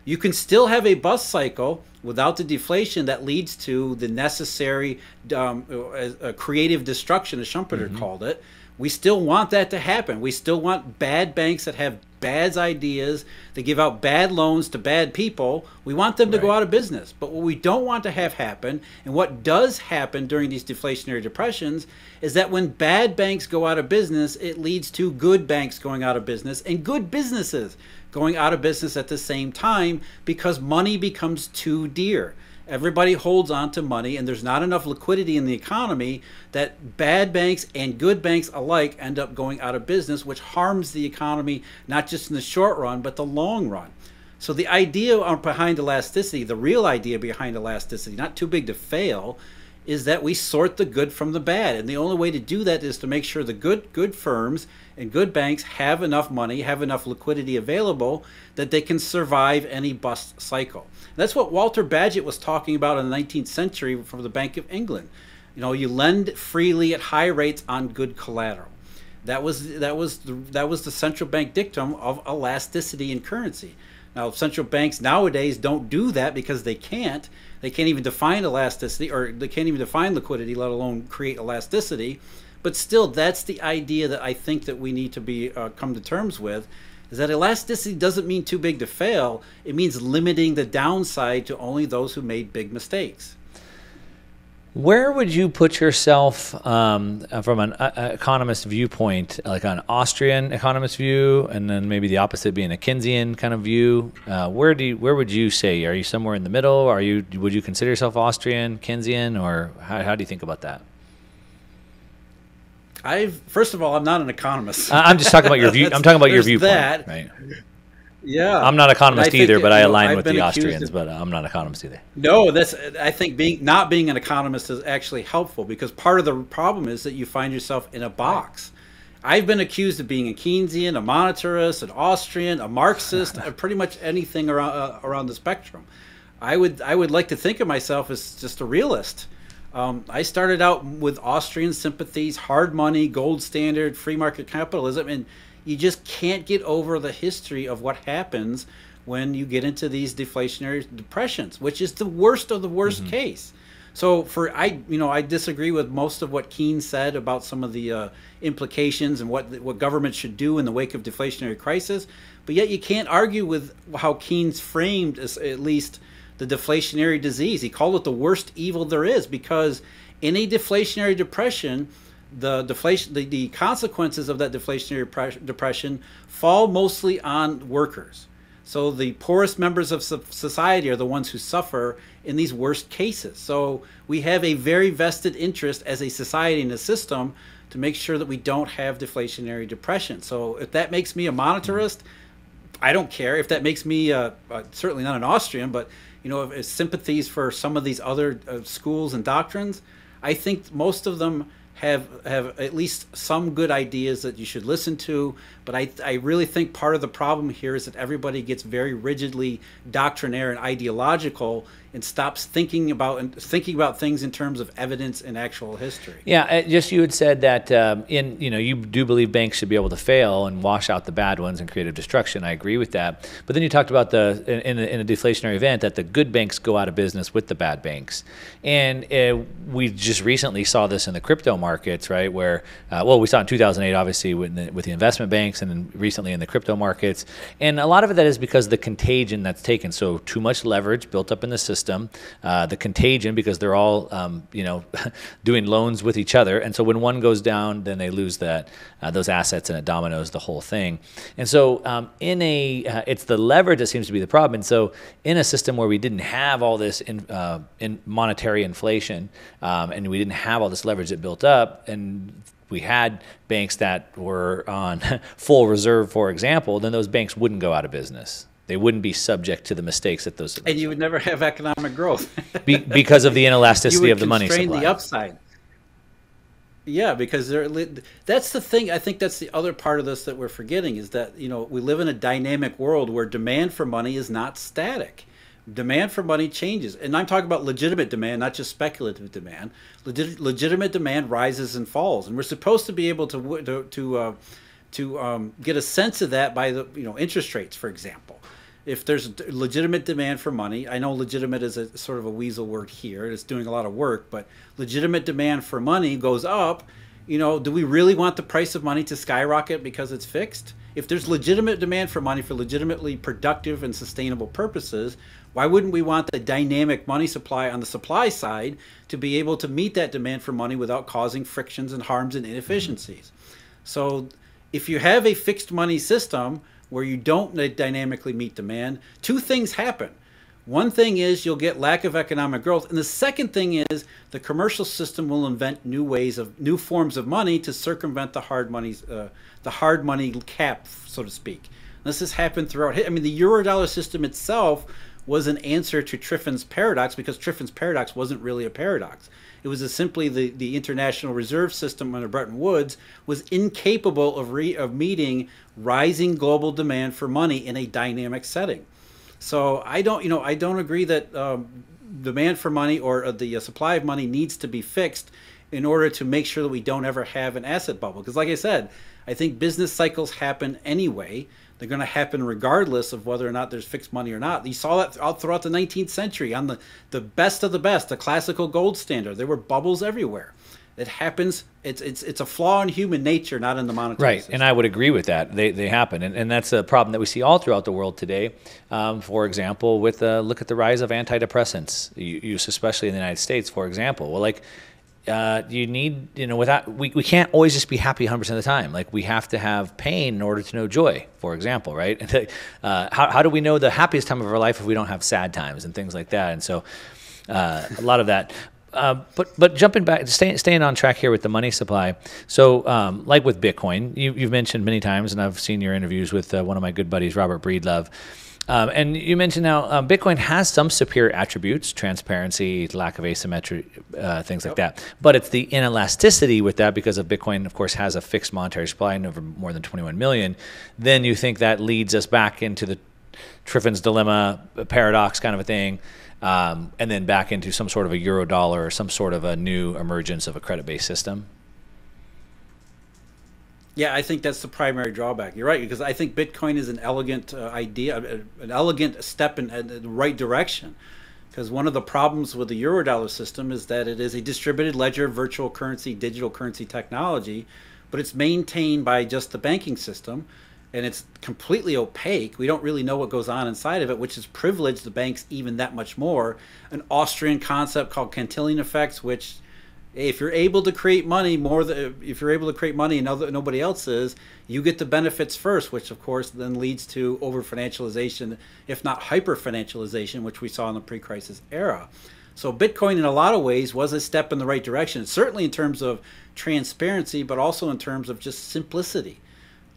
You can still have a bust cycle without the deflation that leads to the necessary um, uh, creative destruction, as Schumpeter mm-hmm. called it. We still want that to happen. We still want bad banks that have bad ideas, they give out bad loans to bad people. We want them to right. go out of business. But what we don't want to have happen, and what does happen during these deflationary depressions, is that when bad banks go out of business, it leads to good banks going out of business and good businesses going out of business at the same time because money becomes too dear. Everybody holds on to money, and there's not enough liquidity in the economy that bad banks and good banks alike end up going out of business, which harms the economy not just in the short run, but the long run. So, the idea behind elasticity, the real idea behind elasticity, not too big to fail, is that we sort the good from the bad. And the only way to do that is to make sure the good good firms and good banks have enough money, have enough liquidity available that they can survive any bust cycle. That's what Walter Bagehot was talking about in the 19th century from the Bank of England. You know, you lend freely at high rates on good collateral. That was that was the, that was the central bank dictum of elasticity in currency. Now, central banks nowadays don't do that because they can't. They can't even define elasticity, or they can't even define liquidity, let alone create elasticity. But still, that's the idea that I think that we need to be uh, come to terms with is that elasticity doesn't mean too big to fail. It means limiting the downside to only those who made big mistakes. Where would you put yourself um, from an uh, economist viewpoint, like an Austrian economist view, and then maybe the opposite being a Keynesian kind of view? Uh, where do you, where would you say? Are you somewhere in the middle? Are you would you consider yourself Austrian, Keynesian, or how, how do you think about that? I first of all, I'm not an economist. I'm just talking about your view. I'm talking about your viewpoint. That. Right. Yeah, I'm not economist either, but I align know, with the Austrians. Of, but I'm not economist either. No, that's. I think being not being an economist is actually helpful because part of the problem is that you find yourself in a box. I've been accused of being a Keynesian, a monetarist, an Austrian, a Marxist, pretty much anything around uh, around the spectrum. I would I would like to think of myself as just a realist. Um, I started out with Austrian sympathies, hard money, gold standard, free market capitalism, and you just can't get over the history of what happens when you get into these deflationary depressions, which is the worst of the worst mm-hmm. case. So for I, you know, I disagree with most of what Keynes said about some of the uh, implications and what what government should do in the wake of deflationary crisis. But yet you can't argue with how Keynes framed at least the deflationary disease. He called it the worst evil there is because in a deflationary depression, the deflation, the, the consequences of that deflationary depression fall mostly on workers. So the poorest members of society are the ones who suffer in these worst cases. So we have a very vested interest as a society and a system to make sure that we don't have deflationary depression. So if that makes me a monetarist, I don't care. If that makes me uh, uh, certainly not an Austrian, but you know, sympathies for some of these other uh, schools and doctrines, I think most of them have have at least some good ideas that you should listen to. But I I really think part of the problem here is that everybody gets very rigidly doctrinaire and ideological and stops thinking about and thinking about things in terms of evidence and actual history. Yeah, uh, just you had said that um, in you know you do believe banks should be able to fail and wash out the bad ones and creative destruction. I agree with that. But then you talked about the in, in, a, deflationary event that the good banks go out of business with the bad banks, and uh, we just recently saw this in the crypto markets, right? Where uh, well, we saw in 2008, obviously with the, with the investment banks, and recently in the crypto markets, and a lot of it that is because the contagion that's taken. So too much leverage built up in the system system, uh, the contagion because they're all um, you know doing loans with each other, and so when one goes down, then they lose that uh, those assets and it dominoes the whole thing. And so um, in a uh, it's the leverage that seems to be the problem. And so in a system where we didn't have all this in, uh, in monetary inflation um, and we didn't have all this leverage that built up and we had banks that were on full reserve, for example, then those banks wouldn't go out of business. They wouldn't be subject to the mistakes that those. And you would never have economic growth be, because of the inelasticity of the money supply. the upside. Yeah, because that's the thing. I think that's the other part of this that we're forgetting is that you know we live in a dynamic world where demand for money is not static. Demand for money changes. And I'm talking about legitimate demand, not just speculative demand. Legit, legitimate demand rises and falls, and we're supposed to be able to to to, uh, to um, get a sense of that by the you know interest rates, for example. If there's legitimate demand for money, I know legitimate is a sort of a weasel word here. It's doing a lot of work, but legitimate demand for money goes up. You know, do we really want the price of money to skyrocket because it's fixed? If there's legitimate demand for money for legitimately productive and sustainable purposes, why wouldn't we want the dynamic money supply on the supply side to be able to meet that demand for money without causing frictions and harms and inefficiencies? So if you have a fixed money system where you don't dynamically meet demand, two things happen. One thing is you'll get lack of economic growth, and the second thing is the commercial system will invent new ways of new forms of money to circumvent the hard money, uh, the hard money cap, so to speak. This has happened throughout. I mean, the eurodollar system itself was an answer to Triffin's paradox because Triffin's paradox wasn't really a paradox. It was simply the, the international reserve system under Bretton Woods was incapable of, re, of meeting rising global demand for money in a dynamic setting. So I don't, you know, I don't agree that um, demand for money or uh, the uh, supply of money needs to be fixed in order to make sure that we don't ever have an asset bubble. Because, like I said, I think business cycles happen anyway. They're going to happen regardless of whether or not there's fixed money or not. You saw that all throughout the 19th century on the, the best of the best, the classical gold standard. There were bubbles everywhere. It happens. It's it's it's a flaw in human nature, not in the monetary. Right, system. and I would agree with that. They they happen, and, and that's a problem that we see all throughout the world today. Um, for example, with uh, look at the rise of antidepressants use, especially in the United States. For example, well, like uh, you need, you know, without, we, we can't always just be happy 100% of the time. Like we have to have pain in order to know joy, for example, right? uh, how, how do we know the happiest time of our life if we don't have sad times and things like that? And so uh, a lot of that. Uh, but but jumping back, staying staying on track here with the money supply. So um, like with Bitcoin, you, have mentioned many times, and I've seen your interviews with uh, one of my good buddies, Robert Breedlove. Um, and you mentioned now um, Bitcoin has some superior attributes, transparency, lack of asymmetry, uh, things yep. like that. But it's the inelasticity with that because of Bitcoin, of course, has a fixed monetary supply and over more than 21 million. Then you think that leads us back into the Triffin's dilemma, paradox kind of a thing. Um, and then back into some sort of a euro dollar or some sort of a new emergence of a credit based system. Yeah, I think that's the primary drawback. You're right because I think Bitcoin is an elegant uh, idea, uh, an elegant step in, in, the right direction. Because one of the problems with the eurodollar system is that it is a distributed ledger, virtual currency, digital currency technology, but it's maintained by just the banking system, and it's completely opaque. We don't really know what goes on inside of it, which has privileged the banks even that much more. An Austrian concept called Cantillon effects, which if you're able to create money more than if you're able to create money and other, nobody else is, you get the benefits first, which of course then leads to over financialization, if not hyper financialization, which we saw in the pre-crisis era. So Bitcoin, in a lot of ways, was a step in the right direction. Certainly in terms of transparency, but also in terms of just simplicity.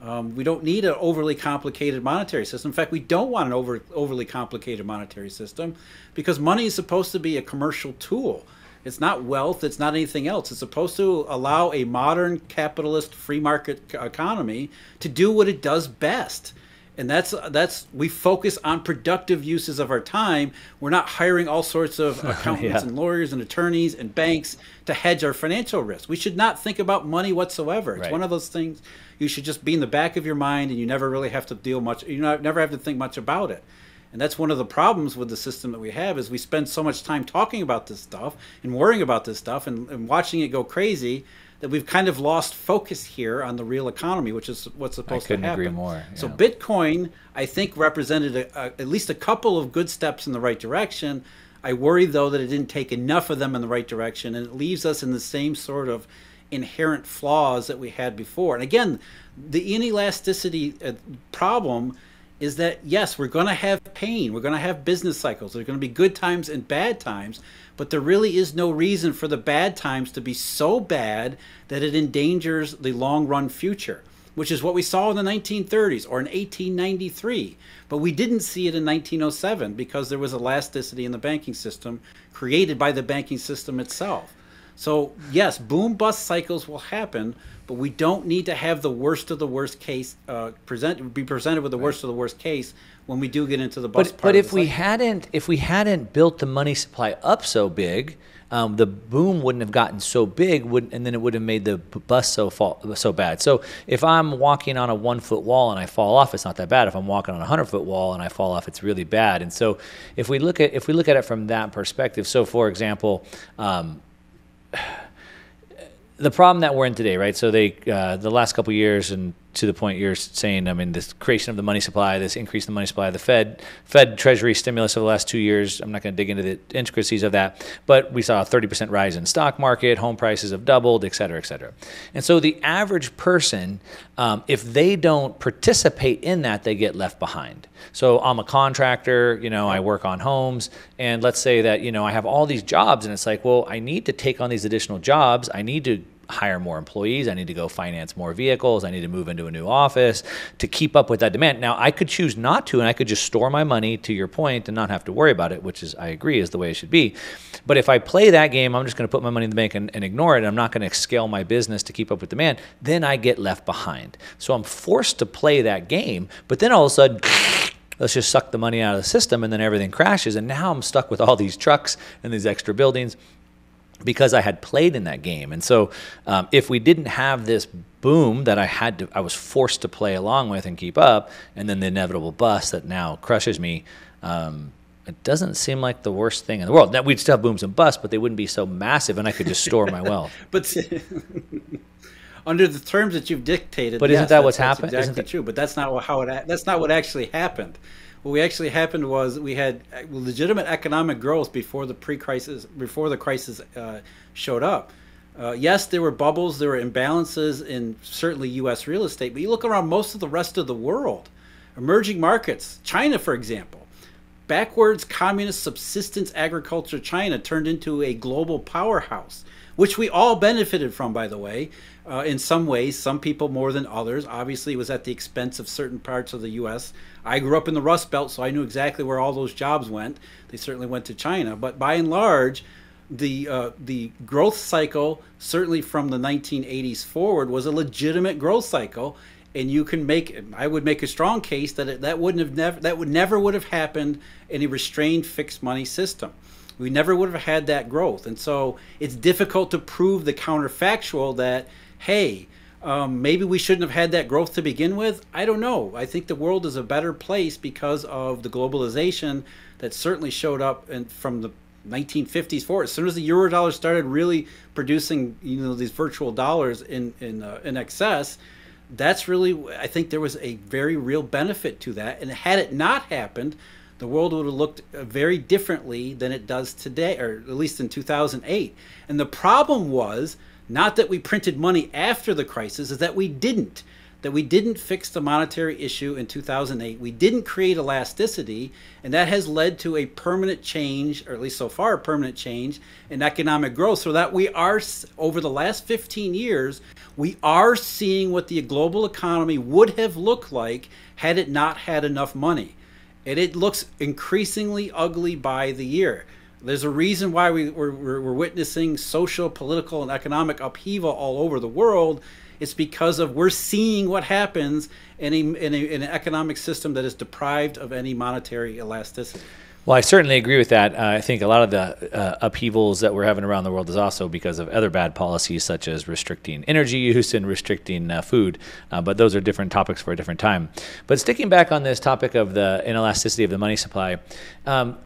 Um, we don't need an overly complicated monetary system. In fact, we don't want an over, overly complicated monetary system because money is supposed to be a commercial tool. It's not wealth. It's not anything else. It's supposed to allow a modern capitalist free market economy to do what it does best. And that's that's we focus on productive uses of our time. We're not hiring all sorts of accountants yeah. and lawyers and attorneys and banks to hedge our financial risk. We should not think about money whatsoever. It's right. one of those things you should just be in the back of your mind, and you never really have to deal much. You never have to think much about it. And that's one of the problems with the system that we have is we spend so much time talking about this stuff and worrying about this stuff and, and watching it go crazy that we've kind of lost focus here on the real economy, which is what's supposed to happen. I couldn't agree more. Yeah. So Bitcoin, I think, represented a, a, at least a couple of good steps in the right direction. I worry though that it didn't take enough of them in the right direction, and it leaves us in the same sort of inherent flaws that we had before. And again, the inelasticity uh, problem is that yes, we're going to have pain. We're going to have business cycles. There's going to be good times and bad times, but there really is no reason for the bad times to be so bad that it endangers the long run future, which is what we saw in the 1930s or in 1893. But we didn't see it in 1907 because there was elasticity in the banking system created by the banking system itself. So, yes, boom bust cycles will happen, but we don't need to have the worst of the worst case uh, present be presented with the worst of the worst case when we do get into the bust. But but if we hadn't if we hadn't built the money supply up so big, um, the boom wouldn't have gotten so big, would, and then it would have made the bust so fall, so bad. So if I'm walking on a one foot wall and I fall off, it's not that bad. If I'm walking on a hundred foot wall and I fall off, it's really bad. And so if we look at if we look at it from that perspective, so for example. Um, the problem that we're in today, right? So they, uh, the last couple years, and to the point you're saying, I mean, this creation of the money supply, this increase in the money supply, of the Fed, Fed Treasury stimulus over the last two years. I'm not going to dig into the intricacies of that, but we saw a 30% rise in stock market, home prices have doubled, et cetera, et cetera. And so the average person, um, if they don't participate in that, they get left behind. So I'm a contractor, you know, I work on homes, and let's say that you know I have all these jobs, and it's like, well, I need to take on these additional jobs. I need to hire more employees. I need to go finance more vehicles. I need to move into a new office to keep up with that demand. Now, I could choose not to, and I could just store my money to your point and not have to worry about it, which is, I agree, is the way it should be. But if I play that game, I'm just going to put my money in the bank and, and ignore it. And I'm not going to scale my business to keep up with demand. Then I get left behind. So I'm forced to play that game. But then all of a sudden, let's just suck the money out of the system and then everything crashes and now i'm stuck with all these trucks and these extra buildings because I had played in that game. And so um, if we didn't have this boom that I had to, I was forced to play along with and keep up, and then the inevitable bust that now crushes me, um, it doesn't seem like the worst thing in the world. Now we'd still have booms and busts, but they wouldn't be so massive, and I could just store my wealth. but under the terms that you've dictated, but isn't that what's happened? Exactly isn't that true. But that's not how it. That's not what actually happened what we actually happened was we had legitimate economic growth before the pre-crisis before the crisis uh, showed up. Uh, yes, there were bubbles, there were imbalances in certainly U.S. real estate, but you look around most of the rest of the world, emerging markets, China, for example, backwards communist subsistence agriculture China turned into a global powerhouse, which we all benefited from, by the way, uh, in some ways, some people more than others. Obviously, it was at the expense of certain parts of the U.S. I grew up in the Rust Belt, so I knew exactly where all those jobs went. They certainly went to China, but by and large, the uh, the growth cycle, certainly from the 1980s forward, was a legitimate growth cycle, and you can make I would make a strong case that it, that wouldn't have never that would never would have happened in a restrained fixed money system. We never would have had that growth, and so it's difficult to prove the counterfactual that hey, um, maybe we shouldn't have had that growth to begin with. I don't know. I think the world is a better place because of the globalization that certainly showed up and from the 1950s forward. As soon as the euro dollar started really producing, you know, these virtual dollars in in uh, in excess, that's really I think there was a very real benefit to that. And had it not happened, the world would have looked uh, very differently than it does today, or at least in 2008. And the problem was not that we printed money after the crisis, is that we didn't. That we didn't fix the monetary issue in 2008. We didn't create elasticity, and that has led to a permanent change, or at least so far, a permanent change in economic growth. So that we are, over the last 15 years, we are seeing what the global economy would have looked like had it not had enough money. And it looks increasingly ugly by the year. There's a reason why we, we're, we're witnessing social, political, and economic upheaval all over the world. It's because of we're seeing what happens in, a, in, a, in an economic system that is deprived of any monetary elasticity. Well, I certainly agree with that. Uh, I think a lot of the uh, upheavals that we're having around the world is also because of other bad policies, such as restricting energy use and restricting uh, food. Uh, but those are different topics for a different time. But sticking back on this topic of the inelasticity of the money supply, um,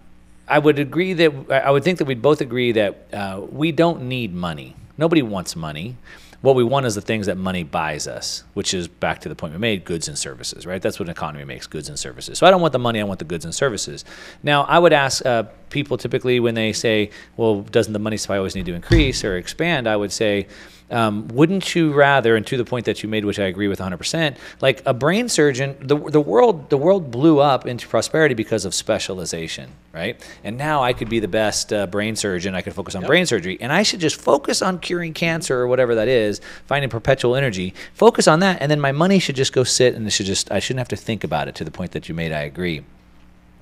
I would agree that I would think that we'd both agree that uh, we don't need money. Nobody wants money. What we want is the things that money buys us, which is back to the point we made goods and services, right? That's what an economy makes goods and services. So I don't want the money, I want the goods and services. Now, I would ask uh, people typically when they say, well, doesn't the money supply always need to increase or expand? I would say, um, wouldn't you rather, and to the point that you made, which I agree with 100%, like a brain surgeon, the, the world the world blew up into prosperity because of specialization, right? And now I could be the best uh, brain surgeon. I could focus on yep. brain surgery, and I should just focus on curing cancer or whatever that is, finding perpetual energy. Focus on that, and then my money should just go sit, and it should just I shouldn't have to think about it. To the point that you made, I agree.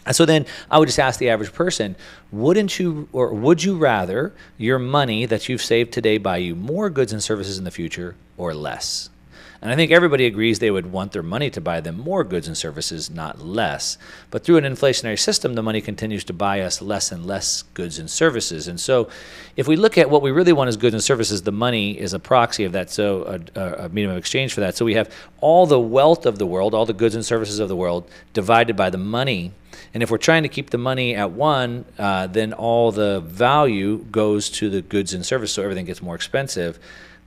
And so then I would just ask the average person, wouldn't you or would you rather your money that you've saved today buy you more goods and services in the future or less? And I think everybody agrees they would want their money to buy them more goods and services, not less. But through an inflationary system, the money continues to buy us less and less goods and services. And so if we look at what we really want as goods and services, the money is a proxy of that, so a, a medium of exchange for that. So we have all the wealth of the world, all the goods and services of the world divided by the money and if we're trying to keep the money at one, uh, then all the value goes to the goods and service, so everything gets more expensive.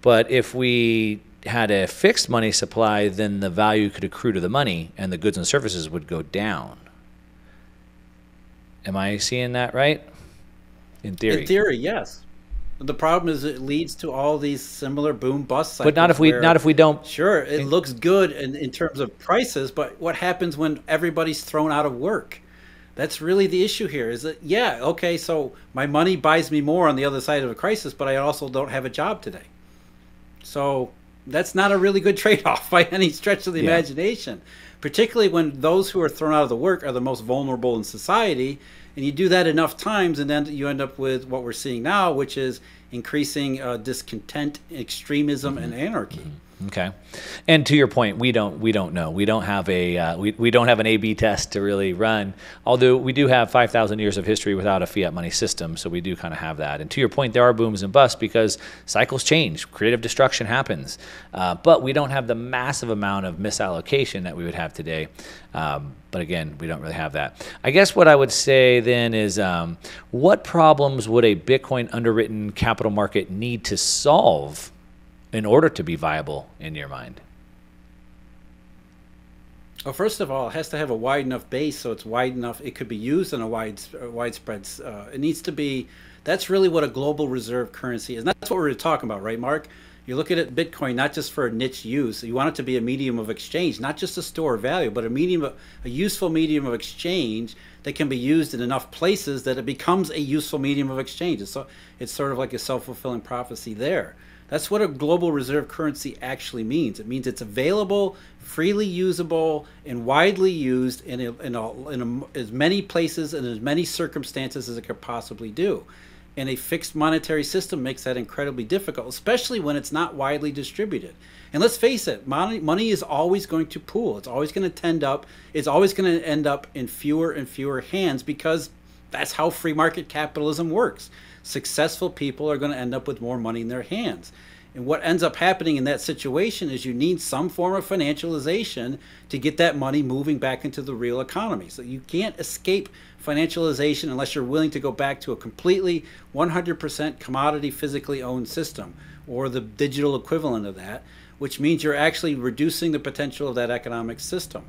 But if we had a fixed money supply, then the value could accrue to the money and the goods and services would go down. Am I seeing that right? In theory. In theory, yes. The problem is it leads to all these similar boom bust cycles. But not if we not if we don't. Sure, it looks good in, in terms of prices, but what happens when everybody's thrown out of work? That's really the issue here. Is that yeah, okay, so my money buys me more on the other side of a crisis, but I also don't have a job today. So that's not a really good trade-off by any stretch of the yeah. imagination particularly when those who are thrown out of the work are the most vulnerable in society and you do that enough times and then you end up with what we're seeing now which is increasing uh, discontent extremism mm-hmm. and anarchy mm-hmm. Okay, and to your point, we don't we don't know. We don't have a uh, we, we don't have an A/B test to really run. Although we do have five thousand years of history without a fiat money system, so we do kind of have that. And to your point, there are booms and busts because cycles change, creative destruction happens, uh, but we don't have the massive amount of misallocation that we would have today. Um, but again, we don't really have that. I guess what I would say then is, um, what problems would a Bitcoin underwritten capital market need to solve? In order to be viable in your mind? Well, first of all, it has to have a wide enough base so it's wide enough. It could be used in a wide, widespread. Uh, it needs to be. That's really what a global reserve currency is. And that's what we're talking about, right, Mark? You look at it, Bitcoin, not just for a niche use. You want it to be a medium of exchange, not just a store of value, but a medium, of, a useful medium of exchange that can be used in enough places that it becomes a useful medium of exchange. So, it's sort of like a self-fulfilling prophecy there. That's what a global reserve currency actually means. It means it's available, freely usable, and widely used in, a, in, a, in a, as many places and as many circumstances as it could possibly do. And a fixed monetary system makes that incredibly difficult, especially when it's not widely distributed. And let's face it, money, money is always going to pool. It's always going to tend up. It's always going to end up in fewer and fewer hands because that's how free market capitalism works successful people are going to end up with more money in their hands. And what ends up happening in that situation is you need some form of financialization to get that money moving back into the real economy. So you can't escape financialization unless you're willing to go back to a completely 100% commodity physically owned system or the digital equivalent of that, which means you're actually reducing the potential of that economic system.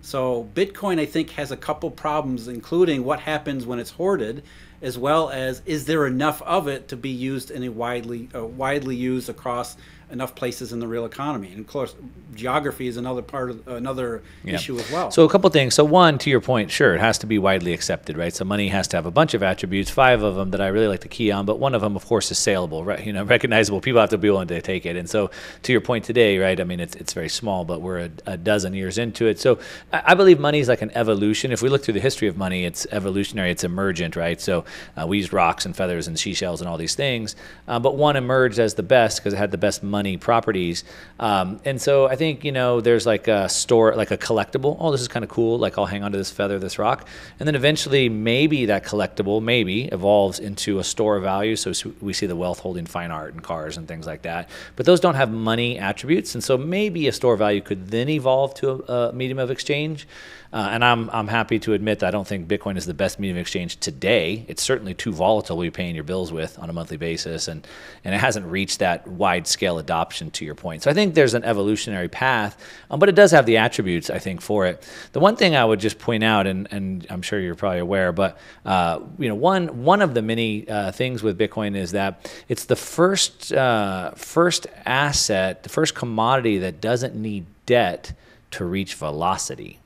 So Bitcoin, I think, has a couple problems, including what happens when it's hoarded as well as is there enough of it to be used in a widely uh, widely used across enough places in the real economy. And of course, geography is another part of another yeah. issue as well. So a couple things. So one, to your point, sure, it has to be widely accepted, right? So money has to have a bunch of attributes, five of them that I really like to key on, but one of them, of course, is saleable, right? You know, recognizable. People have to be willing to take it. And so to your point today, right? I mean, it's it's very small, but we're a, a dozen years into it. So I, I, believe money is like an evolution. If we look through the history of money, it's evolutionary, it's emergent, right? So uh, we used rocks and feathers and seashells and all these things, uh, but one emerged as the best because it had the best money money properties. Um, and so I think, you know, there's like a store, like a collectible. Oh, this is kind of cool. Like I'll hang on to this feather, this rock. And then eventually maybe that collectible maybe evolves into a store of value. So we see the wealth holding fine art and cars and things like that. But those don't have money attributes. And so maybe a store value could then evolve to a, a medium of exchange. Uh, and I'm, I'm happy to admit that I don't think Bitcoin is the best medium of exchange today. It's certainly too volatile to be paying your bills with on a monthly basis, and, and it hasn't reached that wide scale adoption to your point. So I think there's an evolutionary path, um, but it does have the attributes, I think, for it. The one thing I would just point out, and, and I'm sure you're probably aware, but uh, you know, one, one of the many uh, things with Bitcoin is that it's the first, uh, first asset, the first commodity that doesn't need debt to reach velocity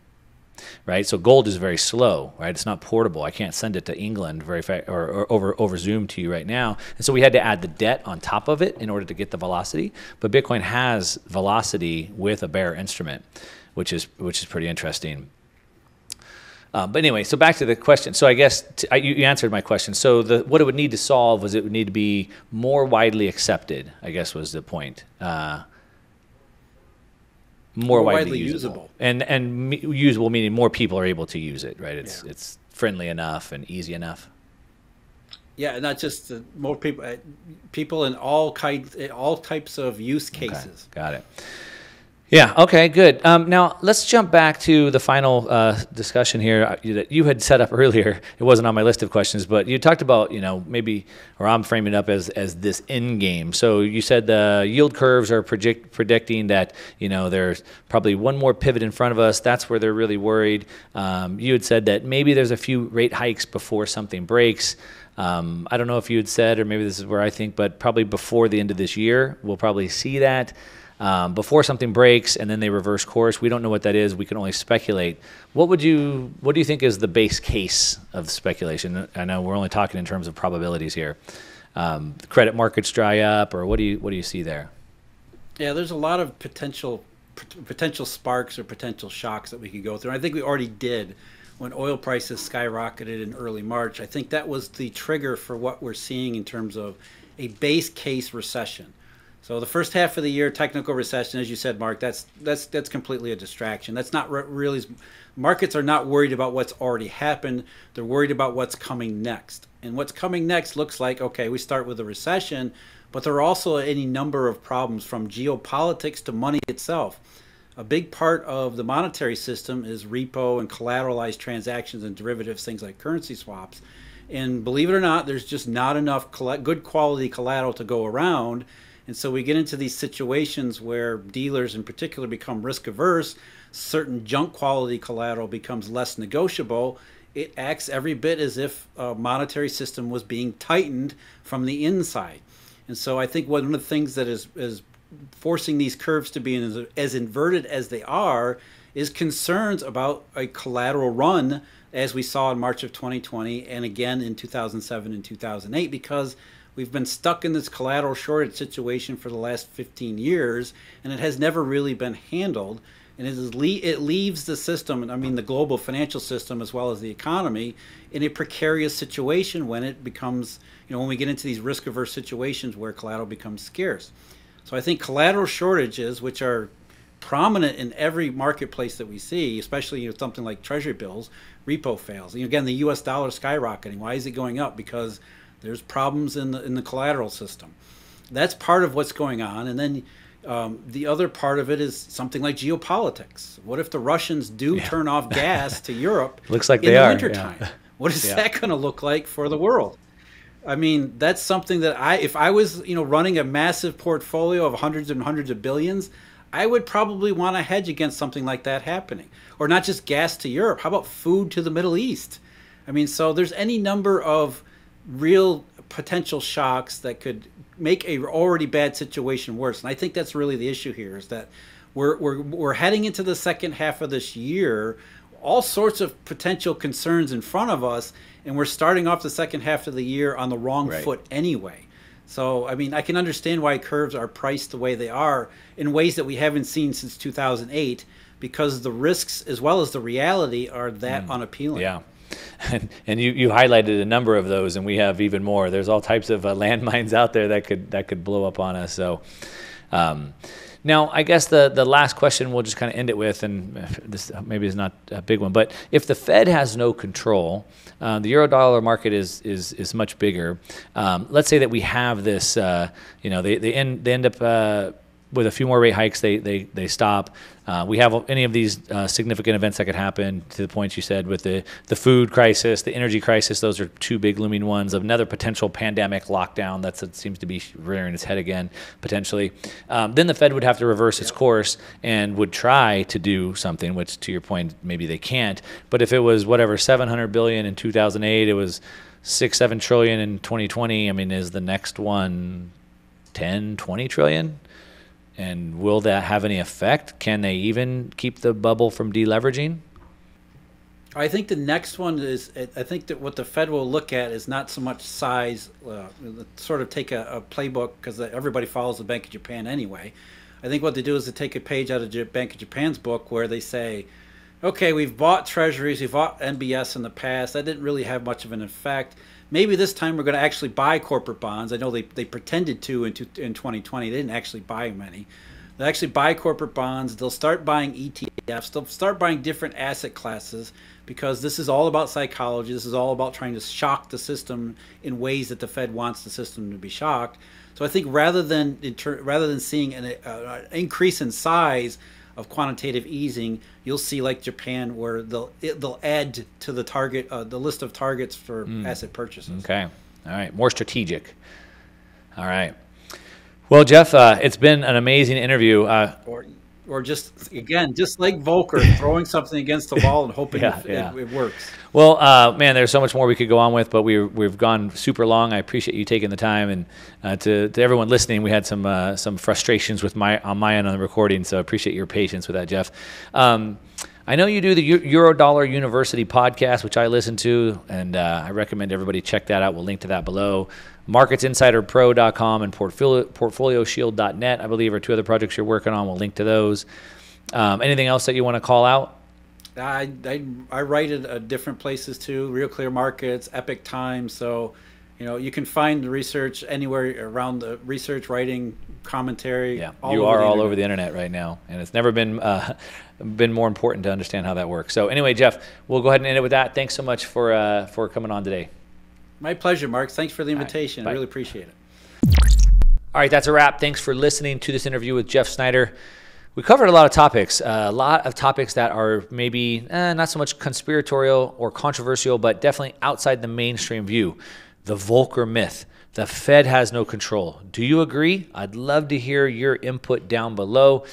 right? So gold is very slow, right? It's not portable. I can't send it to England very fast or, or, over over Zoom to you right now. And so we had to add the debt on top of it in order to get the velocity. But Bitcoin has velocity with a bearer instrument, which is which is pretty interesting. Um, but anyway, so back to the question. So I guess t- I, you, you answered my question. So the what it would need to solve was it would need to be more widely accepted. I guess was the point. Uh, more, More widely, widely usable. usable. and and me- usable meaning more people are able to use it. Right? It's Yeah. it's friendly enough and easy enough. Yeah, not just the, more people, uh, people in all kinds, all types of use cases. Okay, got it. Yeah. Okay. Good. Um, now let's jump back to the final uh, discussion here uh, that you had set up earlier. It wasn't on my list of questions, but you talked about you know maybe, or I'm framing it up as as this end game. So you said the yield curves are predict, predicting that you know there's probably one more pivot in front of us. That's where they're really worried. Um, you had said that maybe there's a few rate hikes before something breaks. Um, I don't know if you had said, or maybe this is where I think, but probably before the end of this year, we'll probably see that um, before something breaks and then they reverse course. We don't know what that is. We can only speculate. What would you What do you think is the base case of speculation? I know we're only talking in terms of probabilities here. Um, credit markets dry up, or what do you What do you see there? Yeah, there's a lot of potential potential sparks or potential shocks that we could go through. I think we already did when oil prices skyrocketed in early March. I think that was the trigger for what we're seeing in terms of a base case recession. So the first half of the year, technical recession, as you said, Mark, that's that's that's completely a distraction. That's not re- really. Markets are not worried about what's already happened. They're worried about what's coming next. And what's coming next looks like okay, we start with a recession, but there are also any number of problems from geopolitics to money itself. A big part of the monetary system is repo and collateralized transactions and derivatives, things like currency swaps. And believe it or not, there's just not enough good quality collateral to go around. And so we get into these situations where dealers in particular become risk averse. Certain junk quality collateral becomes less negotiable. It acts every bit as if a monetary system was being tightened from the inside. And so I think one of the things that is, is forcing these curves to be as, as inverted as they are is concerns about a collateral run as we saw in March of 2020 and again in 2007 and 2008 because we've been stuck in this collateral shortage situation for the last 15 years and it has never really been handled and it, is it leaves the system i mean the global financial system as well as the economy in a precarious situation when it becomes you know when we get into these risk averse situations where collateral becomes scarce so i think collateral shortages which are prominent in every marketplace that we see, especially you know, something like treasury bills, repo fails. And again, the U.S. dollar skyrocketing. Why is it going up? Because there's problems in the in the collateral system. That's part of what's going on. And then um, the other part of it is something like geopolitics. What if the Russians do Yeah. turn off gas to Europe? Looks like in they the are, wintertime? yeah. What is Yeah. that going to look like for the world? I mean, that's something that I, if I was, you know, running a massive portfolio of hundreds and hundreds of billions, I would probably want to hedge against something like that happening. Or not just gas to Europe. How about food to the Middle East? I mean, so there's any number of real potential shocks that could make a already bad situation worse. And I think that's really the issue here is that we're, we're, we're heading into the second half of this year, all sorts of potential concerns in front of us, and we're starting off the second half of the year on the wrong Right. foot anyway. So, I mean, I can understand why curves are priced the way they are in ways that we haven't seen since 2008 because the risks as well as the reality are that hmm. unappealing. Yeah. And, and you, you highlighted a number of those, and we have even more. There's all types of uh, landmines out there that could that could blow up on us. So, um, now I guess the the last question we'll just kind of end it with, and this maybe is not a big one, but if the Fed has no control, uh, the euro dollar market is is is much bigger. Um, let's say that we have this, uh, you know, they they end they end up. Uh, with a few more rate hikes, they they they stop. Uh, we have any of these uh, significant events that could happen to the points you said with the the food crisis, the energy crisis. Those are two big looming ones. Another potential pandemic lockdown that seems to be rearing its head again potentially. Um, then the Fed would have to reverse its course and would try to do something. Which, to your point, maybe they can't. But if it was whatever 700 billion in 2008, it was six seven trillion in 2020. I mean, is the next one 10, 20 trillion? And will that have any effect? Can they even keep the bubble from deleveraging? I think the next one is. I think that what the Fed will look at is not so much size. Uh, sort of take a, a playbook because everybody follows the Bank of Japan anyway. I think what they do is they take a page out of Bank of Japan's book where they say, okay, we've bought treasuries, we've bought MBS in the past. That didn't really have much of an effect. Maybe this time we're going to actually buy corporate bonds. I know they, they pretended to in, in 2020. They didn't actually buy many. They'll actually buy corporate bonds. They'll start buying ETFs. They'll start buying different asset classes because this is all about psychology. This is all about trying to shock the system in ways that the Fed wants the system to be shocked. So I think rather than rather than seeing an uh, increase in size of quantitative easing, you'll see like Japan where they'll it, they'll add to the target uh, the list of targets for mm. asset purchases. Okay, all right, more strategic. All right. Well, Jeff, uh, it's been an amazing interview. Uh, or, or just again, just like Volcker, throwing something against the wall and hoping yeah, it, yeah. It, it, works. Well, uh, man, there's so much more we could go on with, but we we've gone super long. I appreciate you taking the time, and uh, to, to everyone listening, we had some uh, some frustrations with my on my end on the recording, so I appreciate your patience with that, Jeff. Um, I know you do the Eurodollar University podcast, which I listen to, and uh, I recommend everybody check that out. We'll link to that below marketsinsiderpro.com and portfolio, portfolioshield.net, I believe, are two other projects you're working on. We'll link to those. Um, anything else that you want to call out? I, I, I write at uh, different places too, Real Clear Markets, Epoch Times. So, you know, you can find the research anywhere around the research, writing, commentary. Yeah, you are all over the internet right now, and it's never been uh, been more important to understand how that works. So, anyway, Jeff, we'll go ahead and end it with that. Thanks so much for uh, for coming on today. My pleasure, Mark. Thanks for the invitation. Right, I really appreciate it. All right, that's a wrap. Thanks for listening to this interview with Jeff Snider. We covered a lot of topics, uh, a lot of topics that are maybe eh, not so much conspiratorial or controversial, but definitely outside the mainstream view. The Volcker myth. The Fed has no control. Do you agree? I'd love to hear your input down below.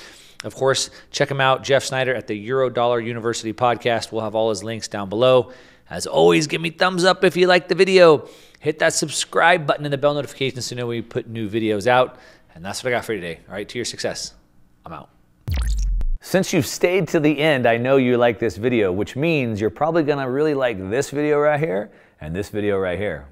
Of course, check him out, Jeff Snider at the Eurodollar University podcast. We'll have all his links down below. As always, give me thumbs up if you like the video. Hit that subscribe button and the bell notifications to know when we put new videos out. And that's what I got for you today. All right, to your success. I'm out. Since you've stayed to the end, I know you like this video, which means you're probably gonna really like this video right here and this video right here.